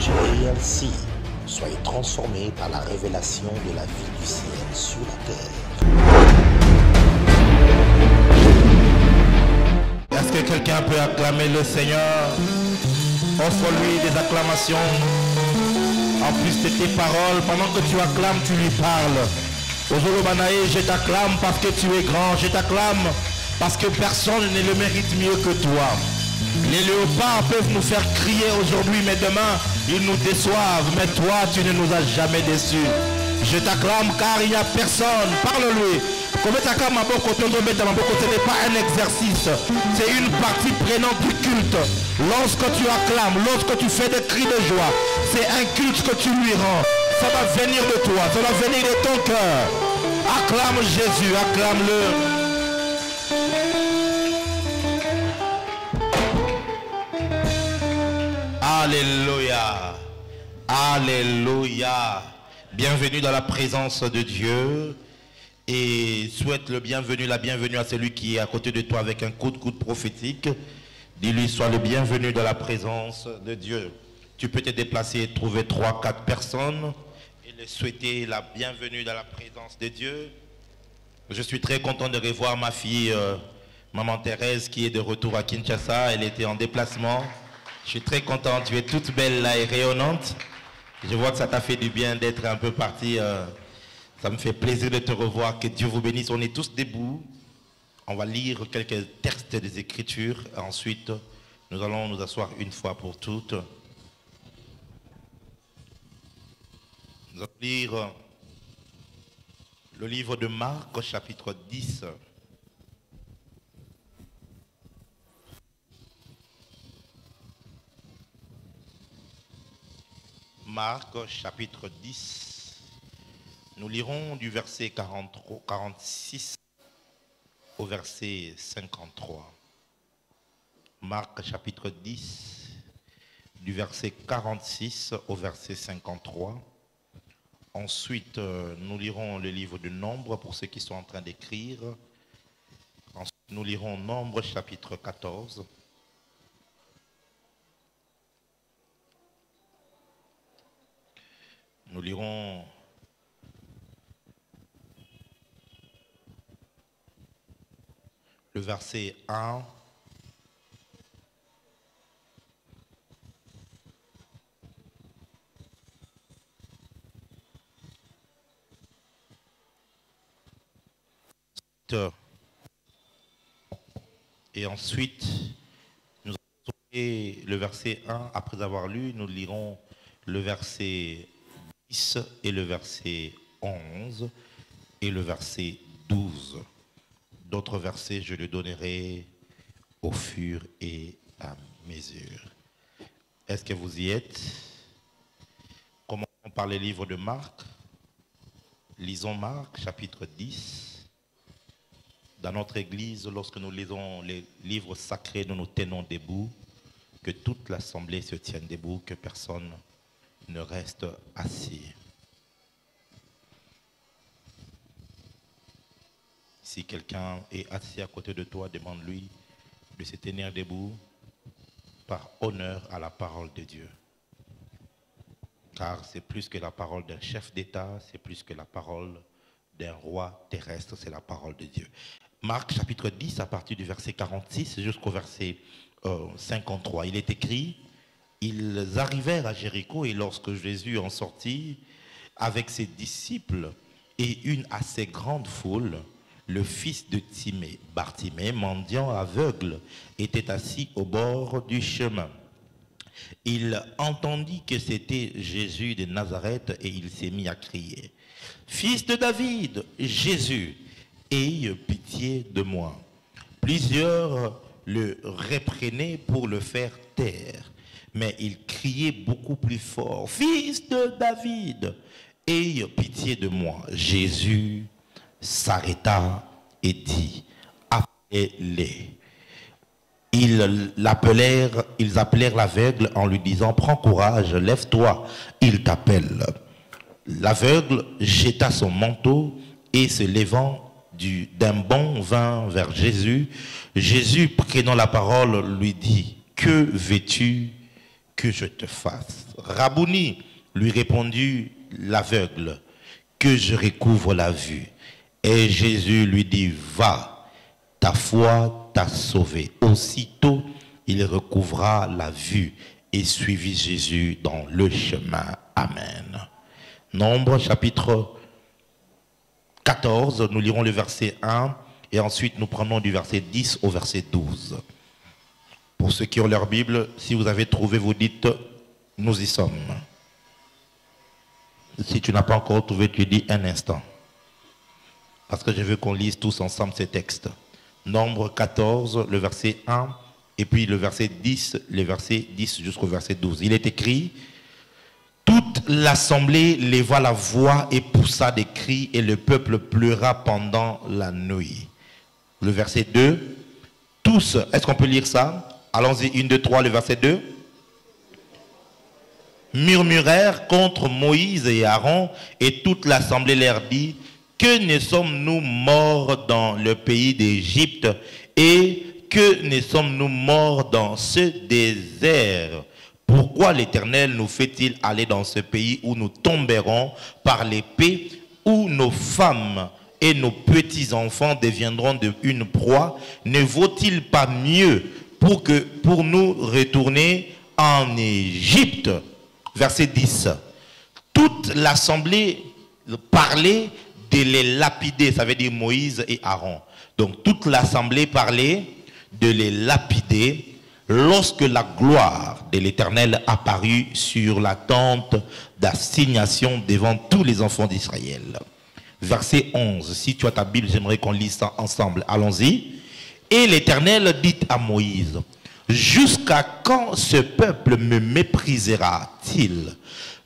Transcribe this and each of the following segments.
JLC. Soyez transformés par la révélation de la vie du ciel sur la terre. Est-ce que quelqu'un peut acclamer le Seigneur? Offre-lui des acclamations. En plus de tes paroles, pendant que tu acclames, tu lui parles. Ozolo Banae, je t'acclame parce que tu es grand. Je t'acclame parce que personne ne le mérite mieux que toi. Les léopards peuvent nous faire crier aujourd'hui, mais demain, ils nous déçoivent. Mais toi, tu ne nous as jamais déçus. Je t'acclame car il n'y a personne. Parle-lui. Ce n'est pas un exercice. C'est une partie prenante du culte. Lorsque tu acclames, lorsque tu fais des cris de joie, c'est un culte que tu lui rends. Ça va venir de toi, ça va venir de ton cœur. Acclame Jésus, acclame-le. Alléluia. Alléluia. Bienvenue dans la présence de Dieu. Et souhaite le bienvenu, la bienvenue à celui qui est à côté de toi avec un coup de coude prophétique. Dis-lui, sois le bienvenu dans la présence de Dieu. Tu peux te déplacer et trouver trois, quatre personnes et les souhaiter la bienvenue dans la présence de Dieu. Je suis très content de revoir ma fille, euh, maman Thérèse, qui est de retour à Kinshasa. Elle était en déplacement. Je suis très content. Tu es toute belle là et rayonnante. Je vois que ça t'a fait du bien d'être un peu parti. euh, ça me fait plaisir de te revoir. Que Dieu vous bénisse. On est tous debout. On va lire quelques textes des Écritures. Ensuite, nous allons nous asseoir une fois pour toutes. Nous allons lire le livre de Marc chapitre 10. Marc chapitre 10. Nous lirons du verset 43 46 au verset 53. Marc chapitre 10, du verset 46 au verset 53. Ensuite, euh, nous lirons le livre de Nombre pour ceux qui sont en train d'écrire. Ensuite, nous lirons Nombre chapitre 14. Nous lirons le verset 1 Et ensuite, nous allons le verset 1. Après avoir lu, nous lirons le verset 10 et le verset 11 et le verset 12. D'autres versets, je les donnerai au fur et à mesure. Est-ce que vous y êtes? Commençons par les livres de Marc. Lisons Marc, chapitre 10. Dans notre église, lorsque nous lisons les livres sacrés, nous nous tenons debout. Que toute l'assemblée se tienne debout, que personne ne reste assis. Si quelqu'un est assis à côté de toi, demande-lui de se tenir debout par honneur à la parole de Dieu. Car c'est plus que la parole d'un chef d'État, c'est plus que la parole d'un roi terrestre, c'est la parole de Dieu. Marc chapitre 10, à partir du verset 46 jusqu'au verset euh, 53, il est écrit, ils arrivèrent à Jéricho et lorsque Jésus en sortit avec ses disciples et une assez grande foule, le fils de Timée, Bartimée, mendiant aveugle, était assis au bord du chemin. Il entendit que c'était Jésus de Nazareth et il s'est mis à crier, Fils de David, Jésus, aie pitié de moi. Plusieurs le réprenaient pour le faire taire, mais il criait beaucoup plus fort, Fils de David, aie pitié de moi. Jésus s'arrêta et dit, appelez-les. Ils l'appelèrent, ils appelèrent l'aveugle en lui disant, prends courage, lève-toi, il t'appelle. L'aveugle jeta son manteau et se levant du- d'un bond vint vers Jésus. Jésus, prenant la parole, lui dit, que veux-tu que je te fasse Rabouni, lui répondit l'aveugle, que je recouvre la vue. Et Jésus lui dit, va, ta foi t'a sauvé. Aussitôt, il recouvra la vue et suivit Jésus dans le chemin. Amen. Nombre chapitre 14, nous lirons le verset 1 et ensuite nous prenons du verset 10 au verset 12. Pour ceux qui ont leur Bible, si vous avez trouvé, vous dites, nous y sommes. Si tu n'as pas encore trouvé, tu dis un instant. Parce que je veux qu'on lise tous ensemble ces textes. Nombre 14, le verset 1, et puis le verset 10, le verset 10 jusqu'au verset 12. Il est écrit, toute l'assemblée leva la voix et poussa des cris, et le peuple pleura pendant la nuit. Le verset 2, tous, est-ce qu'on peut lire ça? Allons-y, une, deux, trois, le verset 2 murmurèrent contre Moïse et Aaron, et toute l'assemblée leur dit, que ne sommes-nous morts dans le pays d'Égypte et que ne sommes-nous morts dans ce désert? Pourquoi l'Éternel nous fait-il aller dans ce pays où nous tomberons par l'épée, où nos femmes et nos petits-enfants deviendront de une proie? Ne vaut-il pas mieux pour, que, pour nous retourner en Égypte Verset 10. Toute l'assemblée parlait de les lapider, ça veut dire Moïse et Aaron. Donc toute l'assemblée parlait de les lapider lorsque la gloire de l'Éternel apparut sur la tente d'assignation devant tous les enfants d'Israël. Verset 11. Si tu as ta Bible, j'aimerais qu'on lise ça ensemble. Allons-y. Et l'Éternel dit à Moïse, jusqu'à quand ce peuple me méprisera-t-il?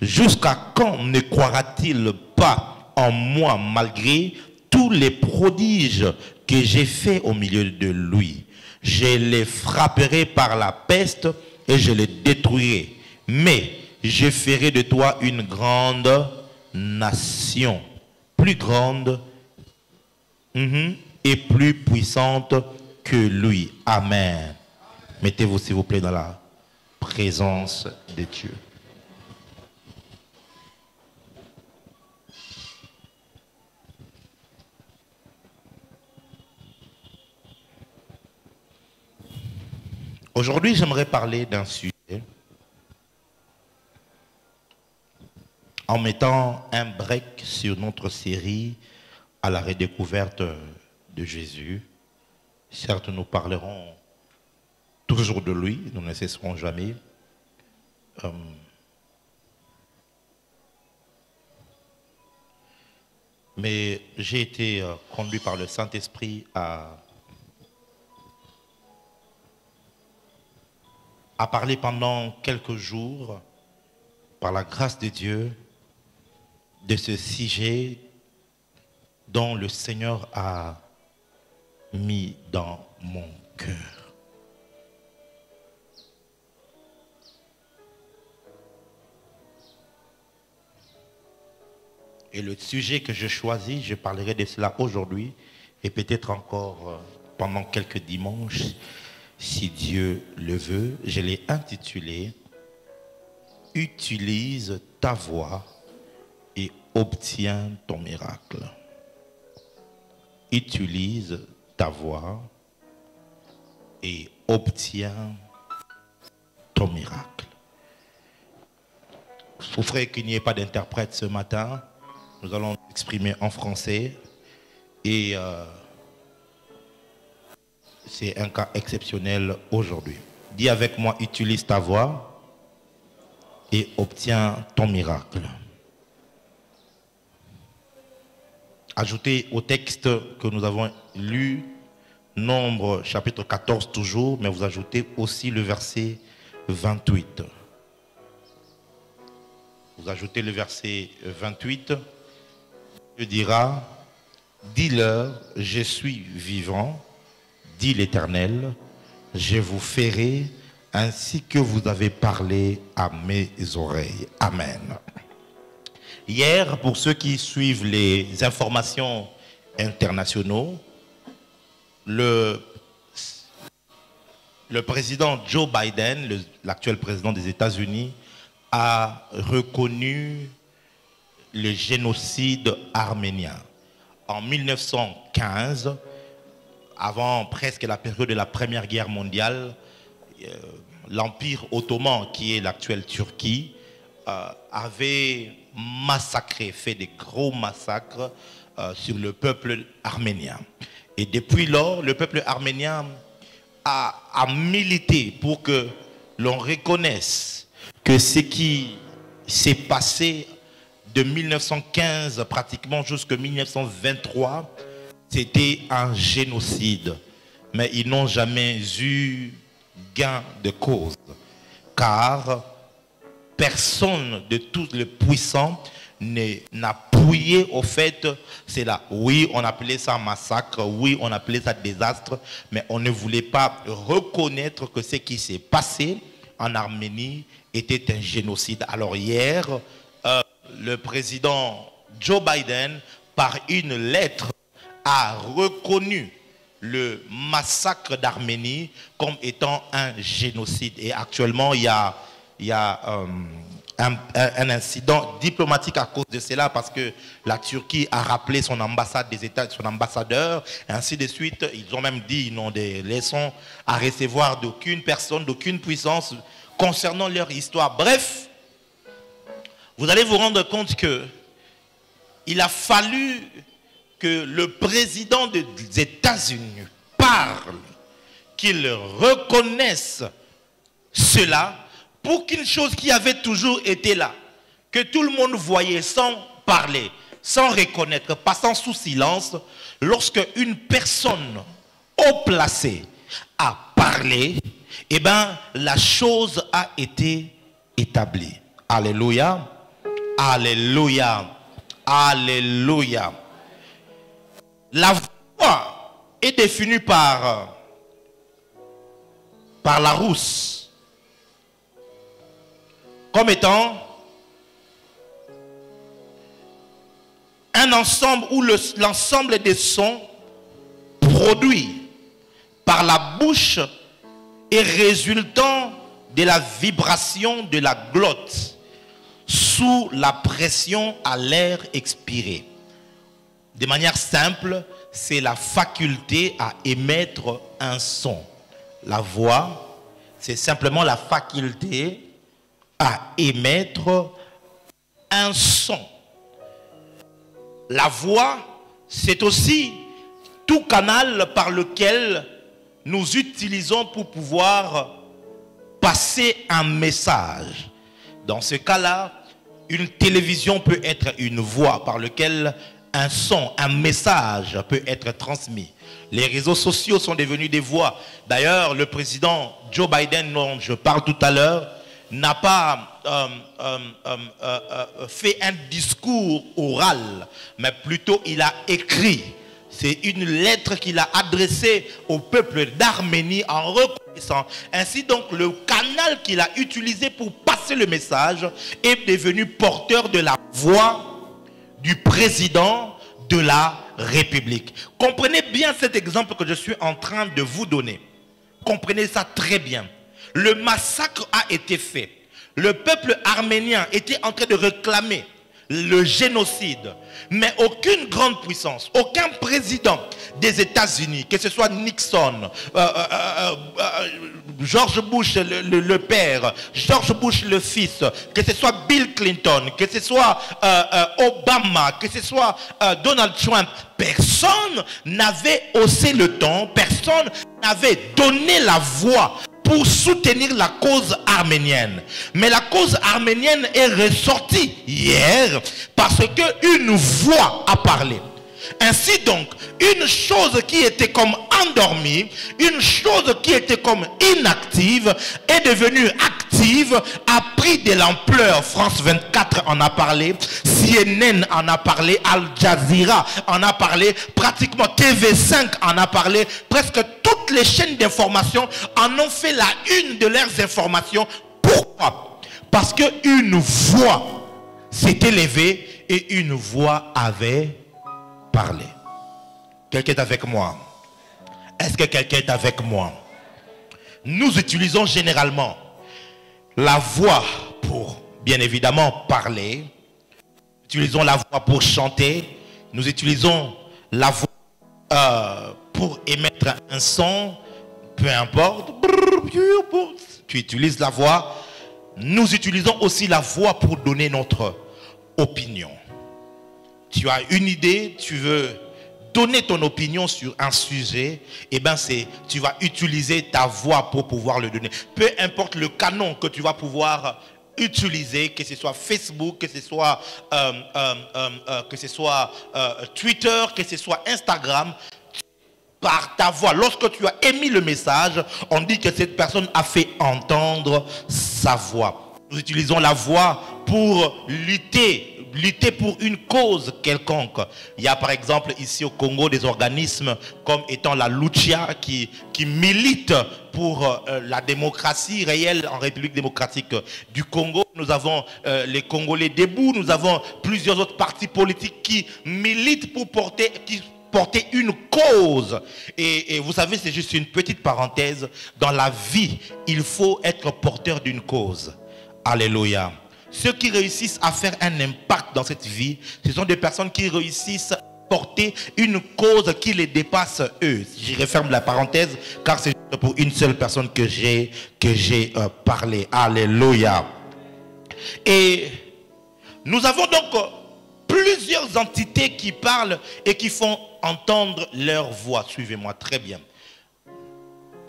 Jusqu'à quand ne croira-t-il pas en moi malgré tous les prodiges que j'ai faits au milieu de lui? Je les frapperai par la peste et je les détruirai. Mais je ferai de toi une grande nation, plus grande mhm, et plus puissante que lui. Amen. Mettez-vous s'il vous plaît dans la présence de Dieu. Aujourd'hui, j'aimerais parler d'un sujet en mettant un break sur notre série à la redécouverte de Jésus. Certes, nous parlerons toujours de lui, nous ne cesserons jamais. Euh, mais j'ai été euh, conduit par le Saint-Esprit à à parler pendant quelques jours, par la grâce de Dieu, de ce sujet dont le Seigneur a mis dans mon cœur. Et le sujet que je choisis, je parlerai de cela aujourd'hui et peut-être encore euh, pendant quelques dimanches, si Dieu le veut, je l'ai intitulé Utilise ta voix et obtiens ton miracle. Utilise ta voix et obtiens ton miracle. Souffrez qu'il n'y ait pas d'interprète ce matin. Nous allons exprimer en français et euh, c'est un cas exceptionnel aujourd'hui. Dis avec moi, utilise ta voix et obtiens ton miracle. Ajoutez au texte que nous avons lu, nombre chapitre 14 toujours, mais vous ajoutez aussi le verset 28. Vous ajoutez le verset 28. Dieu dira, dis-leur, je suis vivant dit l'Éternel, je vous ferai ainsi que vous avez parlé à mes oreilles. Amen. Hier, pour ceux qui suivent les informations internationaux, le, président Joe Biden, l'actuel président des États-Unis, a reconnu le génocide arménien. En 1915, avant presque la période de la Première Guerre mondiale, euh, l'Empire ottoman, qui est l'actuelle Turquie, euh, avait massacré, fait des gros massacres euh, sur le peuple arménien. Et depuis lors, le peuple arménien a, a milité pour que l'on reconnaisse que ce qui s'est passé de 1915 pratiquement jusqu'en 1923, c'était un génocide. Mais ils n'ont jamais eu gain de cause. Car personne de tous les puissants n'a pouillé au fait, c'est là. Oui, on appelait ça massacre, oui, on appelait ça désastre, mais on ne voulait pas reconnaître que ce qui s'est passé en Arménie était un génocide. Alors hier, euh, le président Joe Biden, par une lettre, a reconnu le massacre d'Arménie comme étant un génocide. Et actuellement, il y a, il y a euh, un, incident diplomatique à cause de cela parce que la Turquie a rappelé son ambassade des États, son ambassadeur, et ainsi de suite. Ils ont même dit qu'ils n'ont des leçons à recevoir d'aucune personne, d'aucune puissance concernant leur histoire. Bref, vous allez vous rendre compte que il a fallu que le président des États-Unis parle, qu'il reconnaisse cela pour qu'une chose qui avait toujours été là, que tout le monde voyait sans parler, sans reconnaître, passant sous silence, lorsque une personne haut placée a parlé, eh bien, la chose a été établie. Alléluia. Alléluia. Alléluia. La voix est définie par, par la rousse comme étant un ensemble où l'ensemble des sons produits par la bouche et résultant de la vibration de la glotte sous la pression à l'air expiré. De manière simple, c'est la faculté à émettre un son. La voix, c'est simplement la faculté à émettre un son. La voix, c'est aussi tout canal par lequel nous utilisons pour pouvoir passer un message. Dans ce cas-là, une télévision peut être une voix par laquelle un son, un message peut être transmis. Les réseaux sociaux sont devenus des voix. D'ailleurs, le président Joe Biden, dont je parle tout à l'heure, n'a pas euh, euh, euh, fait un discours oral, mais plutôt il a écrit. C'est une lettre qu'il a adressée au peuple d'Arménie en reconnaissant. Ainsi donc, le canal qu'il a utilisé pour passer le message est devenu porteur de la voix du président de la République. Comprenez bien cet exemple que je suis en train de vous donner. Comprenez ça très bien. Le massacre a été fait. Le peuple arménien était en train de réclamer le génocide. Mais aucune grande puissance, aucun président des États-Unis, que ce soit Nixon, euh, euh, euh, George Bush le, père, George Bush le fils, que ce soit Bill Clinton, que ce soit Obama, que ce soit Donald Trump, personne n'avait haussé le ton, personne n'avait donné la voix pour soutenir la cause arménienne. Mais la cause arménienne est ressortie hier parce qu'une voix a parlé. Ainsi donc, une chose qui était comme endormie, une chose qui était comme inactive, est devenue active, a pris de l'ampleur. France 24 en a parlé, CNN en a parlé, Al Jazeera en a parlé, pratiquement TV5 en a parlé, presque toutes les chaînes d'information en ont fait la une de leurs informations. Pourquoi? Parce qu'une voix s'est élevée et une voix avait parler. Quelqu'un est avec moi? Est-ce que quelqu'un est avec moi? Nous utilisons généralement la voix pour bien évidemment parler. Utilisons la voix pour chanter. Nous utilisons la voix euh, pour émettre un son, peu importe. Tu utilises la voix. Nous utilisons aussi la voix pour donner notre opinion. Tu as une idée, tu veux donner ton opinion sur un sujet, et eh ben tu vas utiliser ta voix pour pouvoir le donner. Peu importe le canon que tu vas pouvoir utiliser, que ce soit Facebook, que ce soit, euh, euh, euh, que ce soit Twitter, que ce soit Instagram, par ta voix. Lorsque tu as émis le message, on dit que cette personne a fait entendre sa voix. Nous utilisons la voix pour lutter lutter pour une cause quelconque. Il y a par exemple ici au Congo des organismes comme étant la Lucia qui, qui milite pour euh, la démocratie réelle en République démocratique du Congo. Nous avons euh, les Congolais debout, nous avons plusieurs autres partis politiques qui militent pour porter, qui porter une cause. Et, et vous savez, c'est juste une petite parenthèse. Dans la vie, il faut être porteur d'une cause. Alléluia. Ceux qui réussissent à faire un impact dans cette vie, ce sont des personnes qui réussissent à porter une cause qui les dépasse eux. Je referme la parenthèse car c'est pour une seule personne que j'ai euh, parlé. Alléluia. Et nous avons donc plusieurs entités qui parlent et qui font entendre leur voix. Suivez-moi très bien.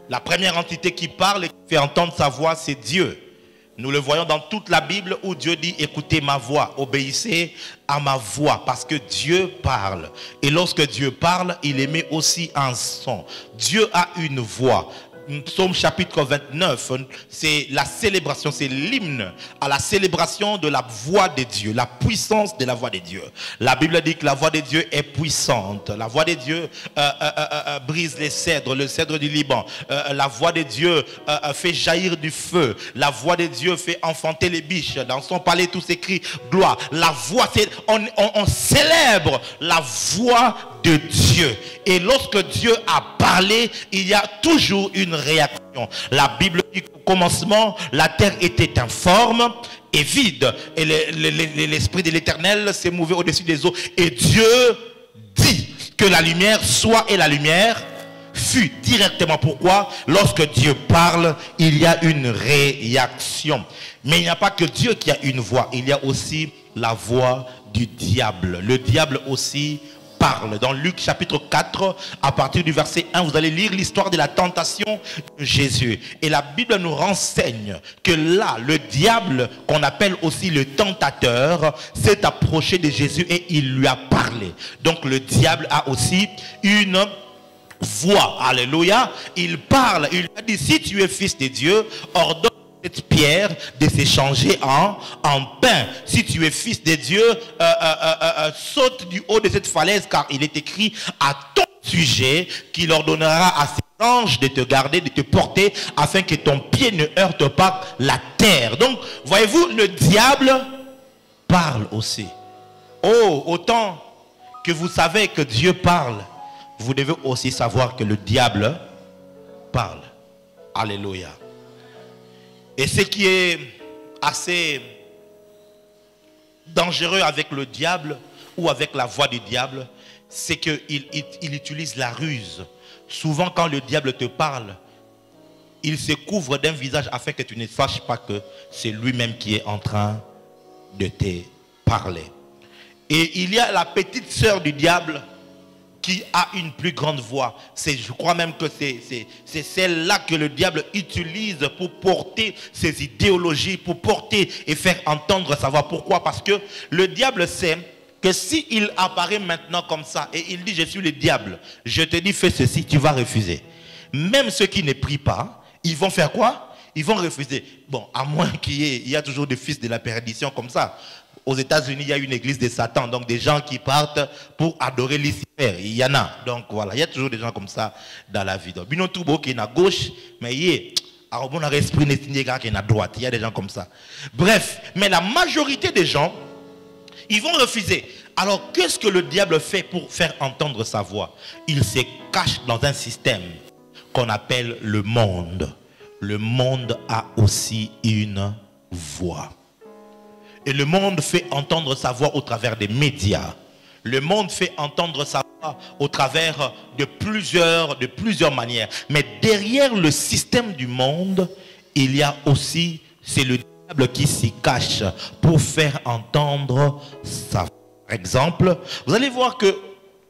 La première entité qui parle et qui fait entendre sa voix, c'est Dieu. Nous le voyons dans toute la Bible où Dieu dit écoutez ma voix, obéissez à ma voix parce que Dieu parle. Et lorsque Dieu parle, il émet aussi un son. Dieu a une voix. Psaume chapitre 29, c'est la célébration, c'est l'hymne à la célébration de la voix de Dieu, la puissance de la voix de Dieu. La Bible dit que la voix de Dieu est puissante. La voix de Dieu euh, euh, euh, brise les cèdres, le cèdre du Liban. la voix de Dieu fait jaillir du feu. La voix de Dieu fait enfanter les biches. Dans son palais, tout s'écrit gloire. La voix, on, on célèbre la voix de Dieu. Et lorsque Dieu a parlé, il y a toujours une réaction. La Bible dit qu'au commencement, la terre était informe et vide. Et l'Esprit de l'Éternel s'est mouvé au-dessus des eaux. Et Dieu dit que la lumière soit et la lumière fut directement. Pourquoi? Lorsque Dieu parle, il y a une réaction. Mais il n'y a pas que Dieu qui a une voix, il y a aussi la voix du diable. Le diable aussi dans Luc chapitre 4, à partir du verset 1, vous allez lire l'histoire de la tentation de Jésus. Et la Bible nous renseigne que là, le diable, qu'on appelle aussi le tentateur, s'est approché de Jésus et il lui a parlé. Donc le diable a aussi une voix. Alléluia. Il parle. Il a dit, si tu es fils de Dieu, ordonne cette pierre de s'échanger en, en pain. Si tu es fils de Dieu, euh, euh, euh, saute du haut de cette falaise, car il est écrit à ton sujet qu'il ordonnera à ses anges de te garder, de te porter, afin que ton pied ne heurte pas la terre. Donc, voyez-vous, le diable parle aussi. Oh, autant que vous savez que Dieu parle, vous devez aussi savoir que le diable parle. Alléluia. Et ce qui est assez dangereux avec le diable ou avec la voix du diable, c'est qu'il il, utilise la ruse. Souvent quand le diable te parle, il se couvre d'un visage afin que tu ne saches pas que c'est lui-même qui est en train de te parler. Et il y a la petite sœur du diable qui a une plus grande voix. C'est, je crois même que c'est celle-là que le diable utilise pour porter ses idéologies, pour porter et faire entendre sa voix. Pourquoi? Parce que le diable sait que s'il il apparaît maintenant comme ça et il dit je suis le diable, je te dis fais ceci, tu vas refuser. Même ceux qui ne prient pas, ils vont faire quoi? Ils vont refuser. Bon, à moins qu'il y ait, il y a toujours des fils de la perdition comme ça. Aux États-Unis, il y a une église de Satan, donc des gens qui partent pour adorer Lucifer. Il y en a. Donc voilà, il y a toujours des gens comme ça dans la vie. Donc, beau qui est à gauche, mais à droite. Il y a des gens comme ça. Bref, mais la majorité des gens, ils vont refuser. Alors, qu'est-ce que le diable fait pour faire entendre sa voix? Il se cache dans un système qu'on appelle le monde. Le monde a aussi une voix. Et le monde fait entendre sa voix au travers des médias. Le monde fait entendre sa voix au travers de plusieurs, de plusieurs manières. Mais derrière le système du monde, il y a aussi, c'est le diable qui s'y cache pour faire entendre sa voix. Par exemple, vous allez voir que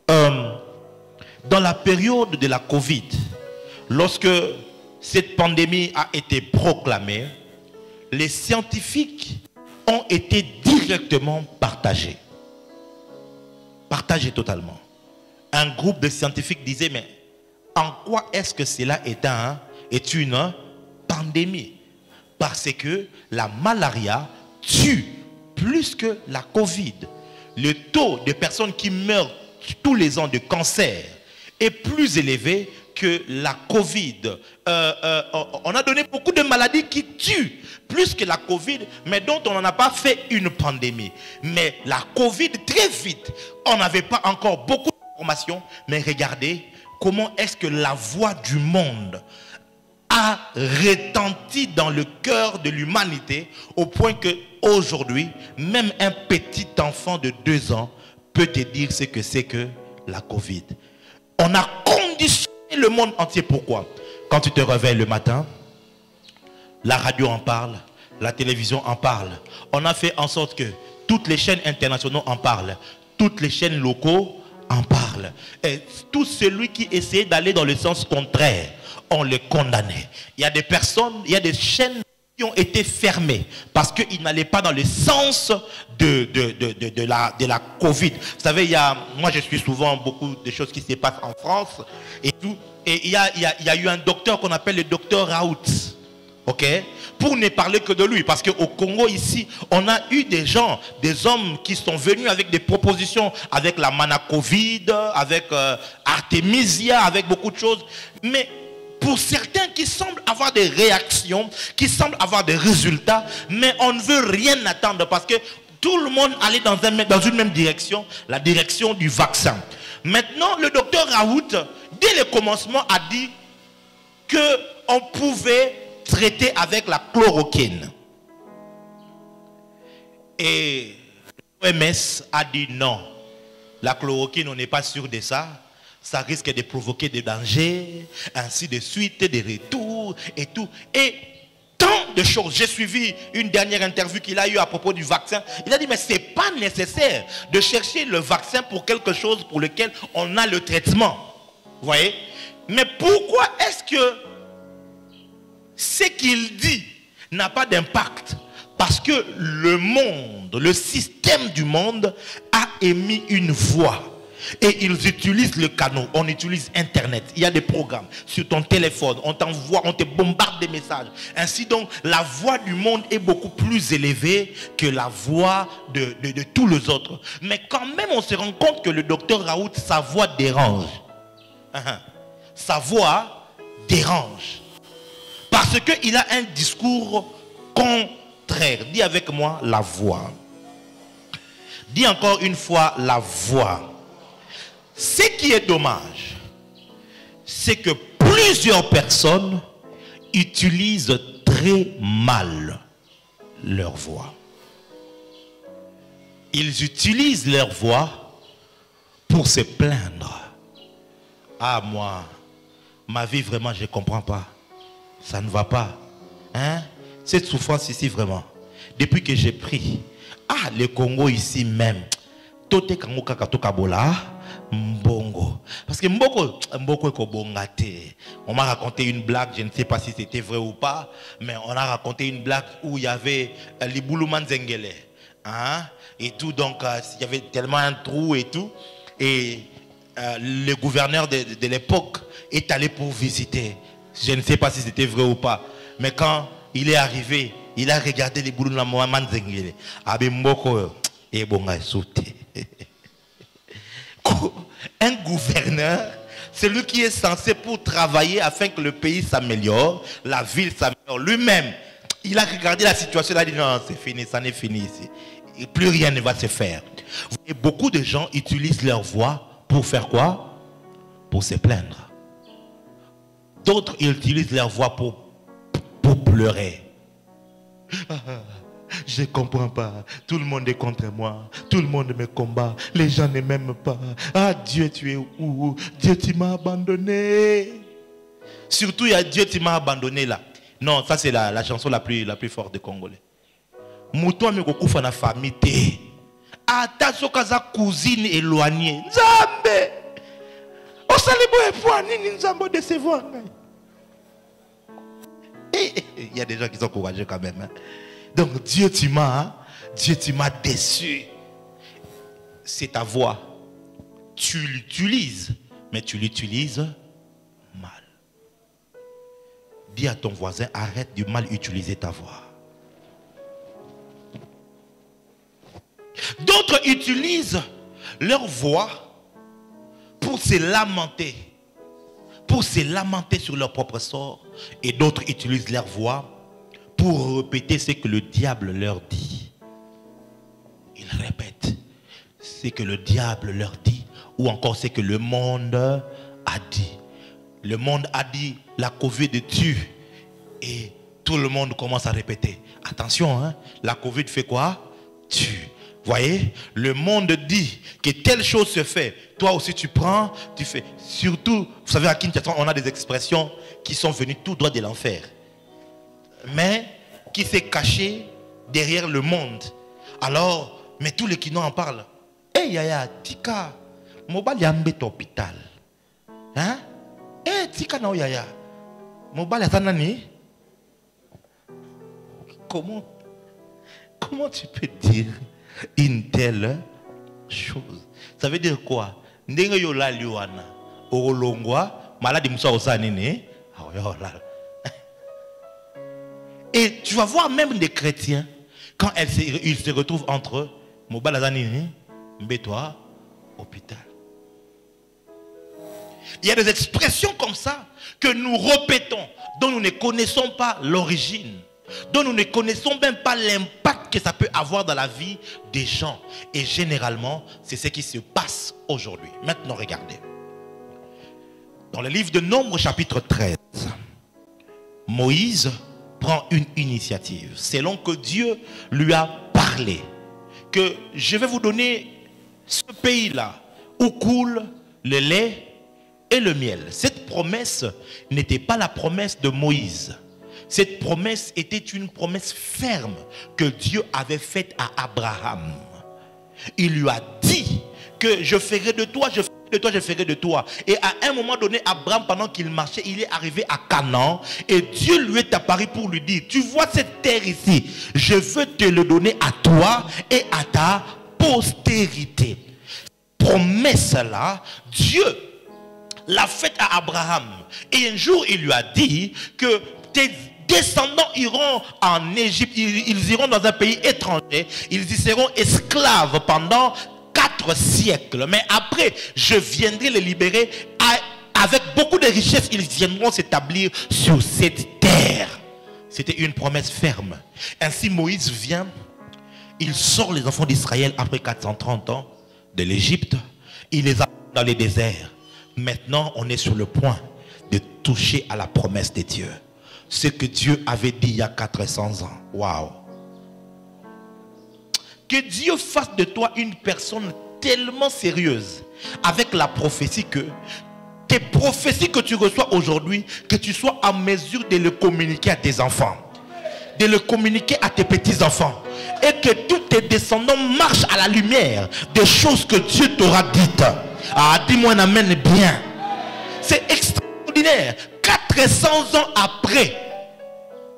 euh, dans la période de la Covid, lorsque cette pandémie a été proclamée, les scientifiques ont été directement partagés. Partagés totalement. Un groupe de scientifiques disait, mais en quoi est-ce que cela est, un, est une pandémie? Parce que la malaria tue plus que la Covid. Le taux de personnes qui meurent tous les ans de cancer est plus élevé que la Covid. Euh, euh, on a donné beaucoup de maladies qui tuent plus que la Covid, mais dont on n'en a pas fait une pandémie. Mais la Covid, très vite, on n'avait pas encore beaucoup d'informations, mais regardez comment est-ce que la voix du monde a retenti dans le cœur de l'humanité au point que aujourd'hui, même un petit enfant de deux ans peut te dire ce que c'est que la Covid. On a conditionné le monde entier. Pourquoi? Quand tu te réveilles le matin, la radio en parle, la télévision en parle. On a fait en sorte que toutes les chaînes internationales en parlent, toutes les chaînes locaux en parlent. Et tout celui qui essayait d'aller dans le sens contraire, on le condamnait. Il y a des personnes, il y a des chaînes qui ont été fermées parce qu'ils n'allaient pas dans le sens de, de, la, de la Covid. Vous savez, il y a, moi je suis souvent beaucoup de choses qui se passent en France et tout. Et il y a, il y a eu un docteur qu'on appelle le docteur Raoult. OK Pour ne parler que de lui. Parce qu'au Congo, ici, on a eu des gens, des hommes qui sont venus avec des propositions, avec la mana Covid, avec euh, Artemisia, avec beaucoup de choses. Mais pour certains qui semblent avoir des réactions, qui semblent avoir des résultats, mais on ne veut rien attendre parce que tout le monde allait dans, dans une même direction, la direction du vaccin. Maintenant, le docteur Raoult, dès le commencement, a dit qu'on pouvait traiter avec la chloroquine. Et l'OMS a dit non. La chloroquine, on n'est pas sûr de ça. Ça risque de provoquer des dangers, ainsi de suite, des retours et tout. Et tant de choses. J'ai suivi une dernière interview qu'il a eue à propos du vaccin. Il a dit, mais ce n'est pas nécessaire de chercher le vaccin pour quelque chose pour lequel on a le traitement. Vous voyez? Mais pourquoi est-ce que ce qu'il dit n'a pas d'impact? Parce que le monde, le système du monde a émis une voix. Et ils utilisent le canot, on utilise Internet, il y a des programmes sur ton téléphone, on t'envoie, on te bombarde des messages. Ainsi donc, la voix du monde est beaucoup plus élevée que la voix de, tous les autres. Mais quand même, on se rend compte que le docteur Raoult, sa voix dérange. Hein. Sa voix dérange. Parce qu'il a un discours contraire. Dis avec moi la voix. Dis encore une fois la voix. Ce qui est dommage, c'est que plusieurs personnes utilisent très mal leur voix. Ils utilisent leur voix pour se plaindre. Ah moi, ma vie vraiment, je ne comprends pas ça ne va pas. Hein? Cette souffrance ici, vraiment. Depuis que j'ai pris, ah, le Congo ici même, Tote Kango Kakatokabola, Mbongo. Parce que Mboko, Mboko est On m'a raconté une blague, je ne sais pas si c'était vrai ou pas, mais on a raconté une blague où il y avait euh, les Boulouman Zengele. Hein? Et tout, donc, euh, il y avait tellement un trou et tout. Et euh, le gouverneur de, de l'époque est allé pour visiter. Je ne sais pas si c'était vrai ou pas. Mais quand il est arrivé, il a regardé les boulons de Mohamed Zengele. Un gouverneur, c'est lui qui est censé pour travailler afin que le pays s'améliore, la ville s'améliore. Lui-même, il a regardé la situation, il a dit non, c'est fini, ça n'est fini ici. Et plus rien ne va se faire. Beaucoup de gens utilisent leur voix pour faire quoi? Pour se plaindre. D'autres, utilisent leur voix pour, pour pleurer. je ne comprends pas. Tout le monde est contre moi. Tout le monde me combat. Les gens ne m'aiment pas. Ah Dieu, tu es où? Dieu, tu m'as abandonné. Surtout, il y a Dieu, tu m'as abandonné là. Non, ça c'est la, chanson la plus, la plus forte des Congolais. Mouton me na. Ata cousine éloignée. Nzambe. Osali boye pour nini nzambe décevoir Il y a des gens qui sont courageux quand même. Hein. Donc Dieu tu m'as. Dieu tu m'as déçu. C'est ta voix. Tu l'utilises, mais tu l'utilises mal. Dis à ton voisin, arrête de mal utiliser ta voix. D'autres utilisent leur voix pour se lamenter, pour se lamenter sur leur propre sort, et d'autres utilisent leur voix pour répéter ce que le diable leur dit. Ils répètent ce que le diable leur dit, ou encore ce que le monde a dit. Le monde a dit, la Covid tue, et tout le monde commence à répéter. Attention, hein, la Covid fait quoi? Tue voyez, le monde dit que telle chose se fait. Toi aussi, tu prends, tu fais. Surtout, vous savez, à Kinshasa, on a des expressions qui sont venues tout droit de l'enfer. Mais qui s'est caché derrière le monde. Alors, mais tous les qui en parlent. Eh, yaya, tika, mobile yambe hôpital. Hein? Eh, tika na yaya. Mobile nani? Comment, comment tu peux dire une telle chose? Ça veut dire quoi? Ndenge yo la liwana, orolongwa, maladi musa osanini, ah, Et tu vas voir même des chrétiens, quand ils se retrouvent entre eux, Mobalazanini, Mbetoa, hôpital. Il y a des expressions comme ça que nous répétons, dont nous ne connaissons pas l'origine dont nous ne connaissons même pas l'impact que ça peut avoir dans la vie des gens. Et généralement, c'est ce qui se passe aujourd'hui. Maintenant, regardez. Dans le livre de Nombre, chapitre 13, Moïse une initiative. Selon que Dieu lui a parlé, que je vais vous donner ce pays-là où coule le lait et le miel. Cette promesse n'était pas la promesse de Moïse cette promesse était une promesse ferme que Dieu avait faite à Abraham. Il lui a dit que je ferai de toi, je ferai toi, je ferai de toi. Et à un moment donné, Abraham, pendant qu'il marchait, il est arrivé à Canaan et Dieu lui est apparu pour lui dire, tu vois cette terre ici, je veux te le donner à toi et à ta postérité. Promesse-là, Dieu l'a faite à Abraham. Et un jour, il lui a dit que tes descendants iront en Égypte, ils, iront dans un pays étranger, ils y seront esclaves pendant siècles. Mais après, je viendrai les libérer avec beaucoup de richesses, ils viendront s'établir sur cette terre. C'était une promesse ferme. Ainsi, Moïse vient, il sort les enfants d'Israël après 430 ans de l'Égypte, il les a dans les déserts. Maintenant, on est sur le point de toucher à la promesse de Dieu ce que Dieu avait dit il y a 400 ans. Waouh. Que Dieu fasse de toi une personne tellement sérieuse avec la prophétie que tes prophéties que tu reçois aujourd'hui, que tu sois en mesure de le communiquer à tes enfants, de le communiquer à tes petits-enfants, et que tous tes descendants marchent à la lumière des choses que Dieu t'aura dites. Ah, dis-moi un amen bien. C'est extraordinaire. 400 ans après,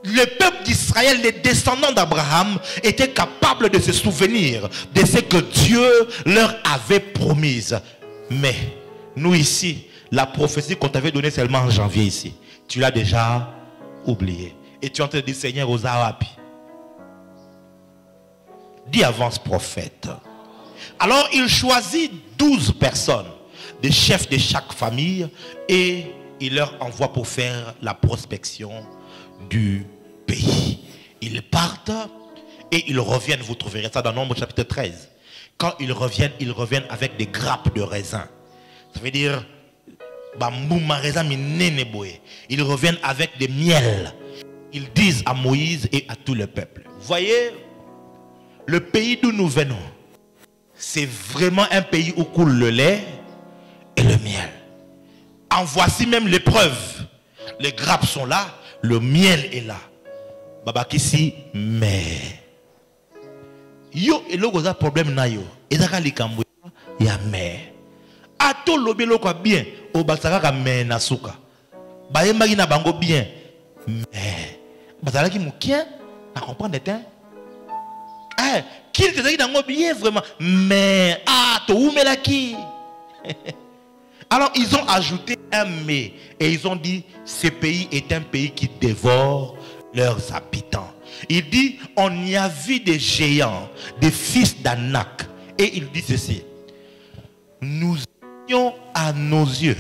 le peuple d'Israël, les descendants d'Abraham, étaient capables de se souvenir de ce que Dieu leur avait promis. Mais nous ici, la prophétie qu'on t'avait donnée seulement en janvier ici, tu l'as déjà oublié. Et tu es en train de dire, Seigneur, aux Arabes, dis avance prophète. Alors il choisit douze personnes, des chefs de chaque famille, et il leur envoie pour faire la prospection du pays. Ils partent et ils reviennent. Vous trouverez ça dans Nombre chapitre 13. Quand ils reviennent, ils reviennent avec des grappes de raisin. Ça veut dire, ils reviennent avec des miels. Ils disent à Moïse et à tout le peuple. Voyez, le pays d'où nous venons, c'est vraiment un pays où coule le lait et le miel. En voici même l'épreuve. Les grappes sont là, le miel est là. Babakisi, mais. Yo, là, un problème na yo. Ça, likambo ya mais. Ato lobi loko bien, o basaka ka mais na suka. Bayembaki na bango bien, mais. Bazalaki mukien, na comprendre t'es. Eh, qu'il te dit bien vraiment, mais ah, to umelaki. Alors ils ont ajouté un mais et ils ont dit ce pays est un pays qui dévore leurs habitants. Il dit on y a vu des géants, des fils d'Anak. Et il dit ceci. Nous étions à nos yeux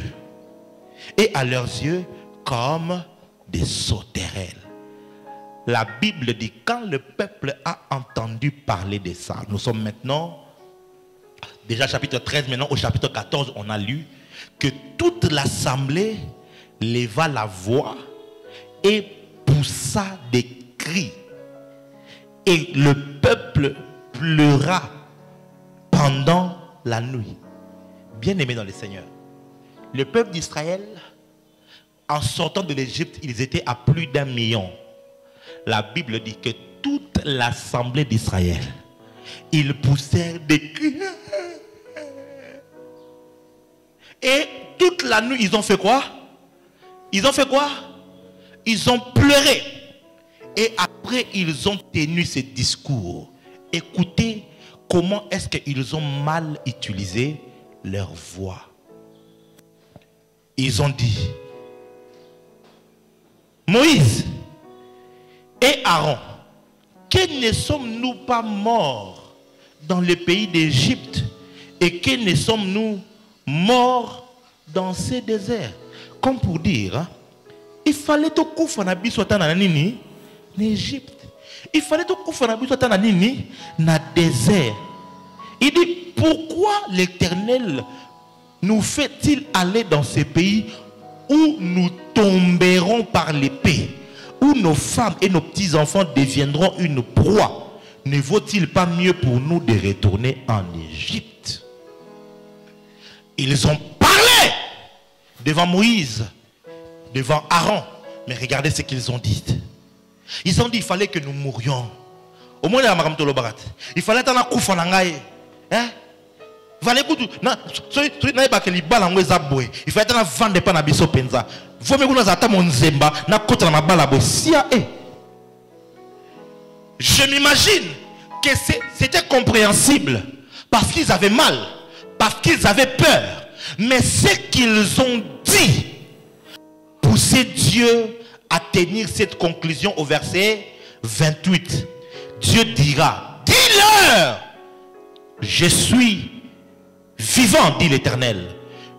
et à leurs yeux comme des sauterelles. La Bible dit quand le peuple a entendu parler de ça, nous sommes maintenant déjà chapitre 13, maintenant au chapitre 14, on a lu que toute l'assemblée leva la voix et poussa des cris. Et le peuple pleura pendant la nuit. Bien aimé dans le Seigneur. Le peuple d'Israël, en sortant de l'Égypte, ils étaient à plus d'un million. La Bible dit que toute l'assemblée d'Israël, ils poussèrent des cris et toute la nuit, ils ont fait quoi? Ils ont fait quoi? Ils ont pleuré. Et après, ils ont tenu ce discours. Écoutez comment est-ce qu'ils ont mal utilisé leur voix? Ils ont dit, Moïse et Aaron, que ne sommes-nous pas morts dans le pays d'Égypte et que ne sommes-nous mort dans ces déserts? Comme pour dire, hein, il fallait tout koufa na biso na nini? Il fallait tout koufa na biso na nini? Na désert. Il dit pourquoi l'Éternel nous fait-il aller dans ces pays où nous tomberons par l'épée, où nos femmes et nos petits-enfants deviendront une proie? Ne vaut-il pas mieux pour nous de retourner en Égypte? Ils ont parlé devant Moïse, devant Aaron. Mais regardez ce qu'ils ont dit. Ils ont dit qu'il fallait que nous mourions. Au moins, il fallait que nous mourions. Hein? vale kutu na soki nayebaka libala yango eza boye ifai ata navande mpa na biso mpenza na je m'imagine que c'était compréhensible parce qu'ils avaient mal parce qu'ils avaient peur. Mais ce qu'ils ont dit poussait Dieu à tenir cette conclusion au verset 28. Dieu dira, dis-leur, je suis vivant, dit l'Éternel.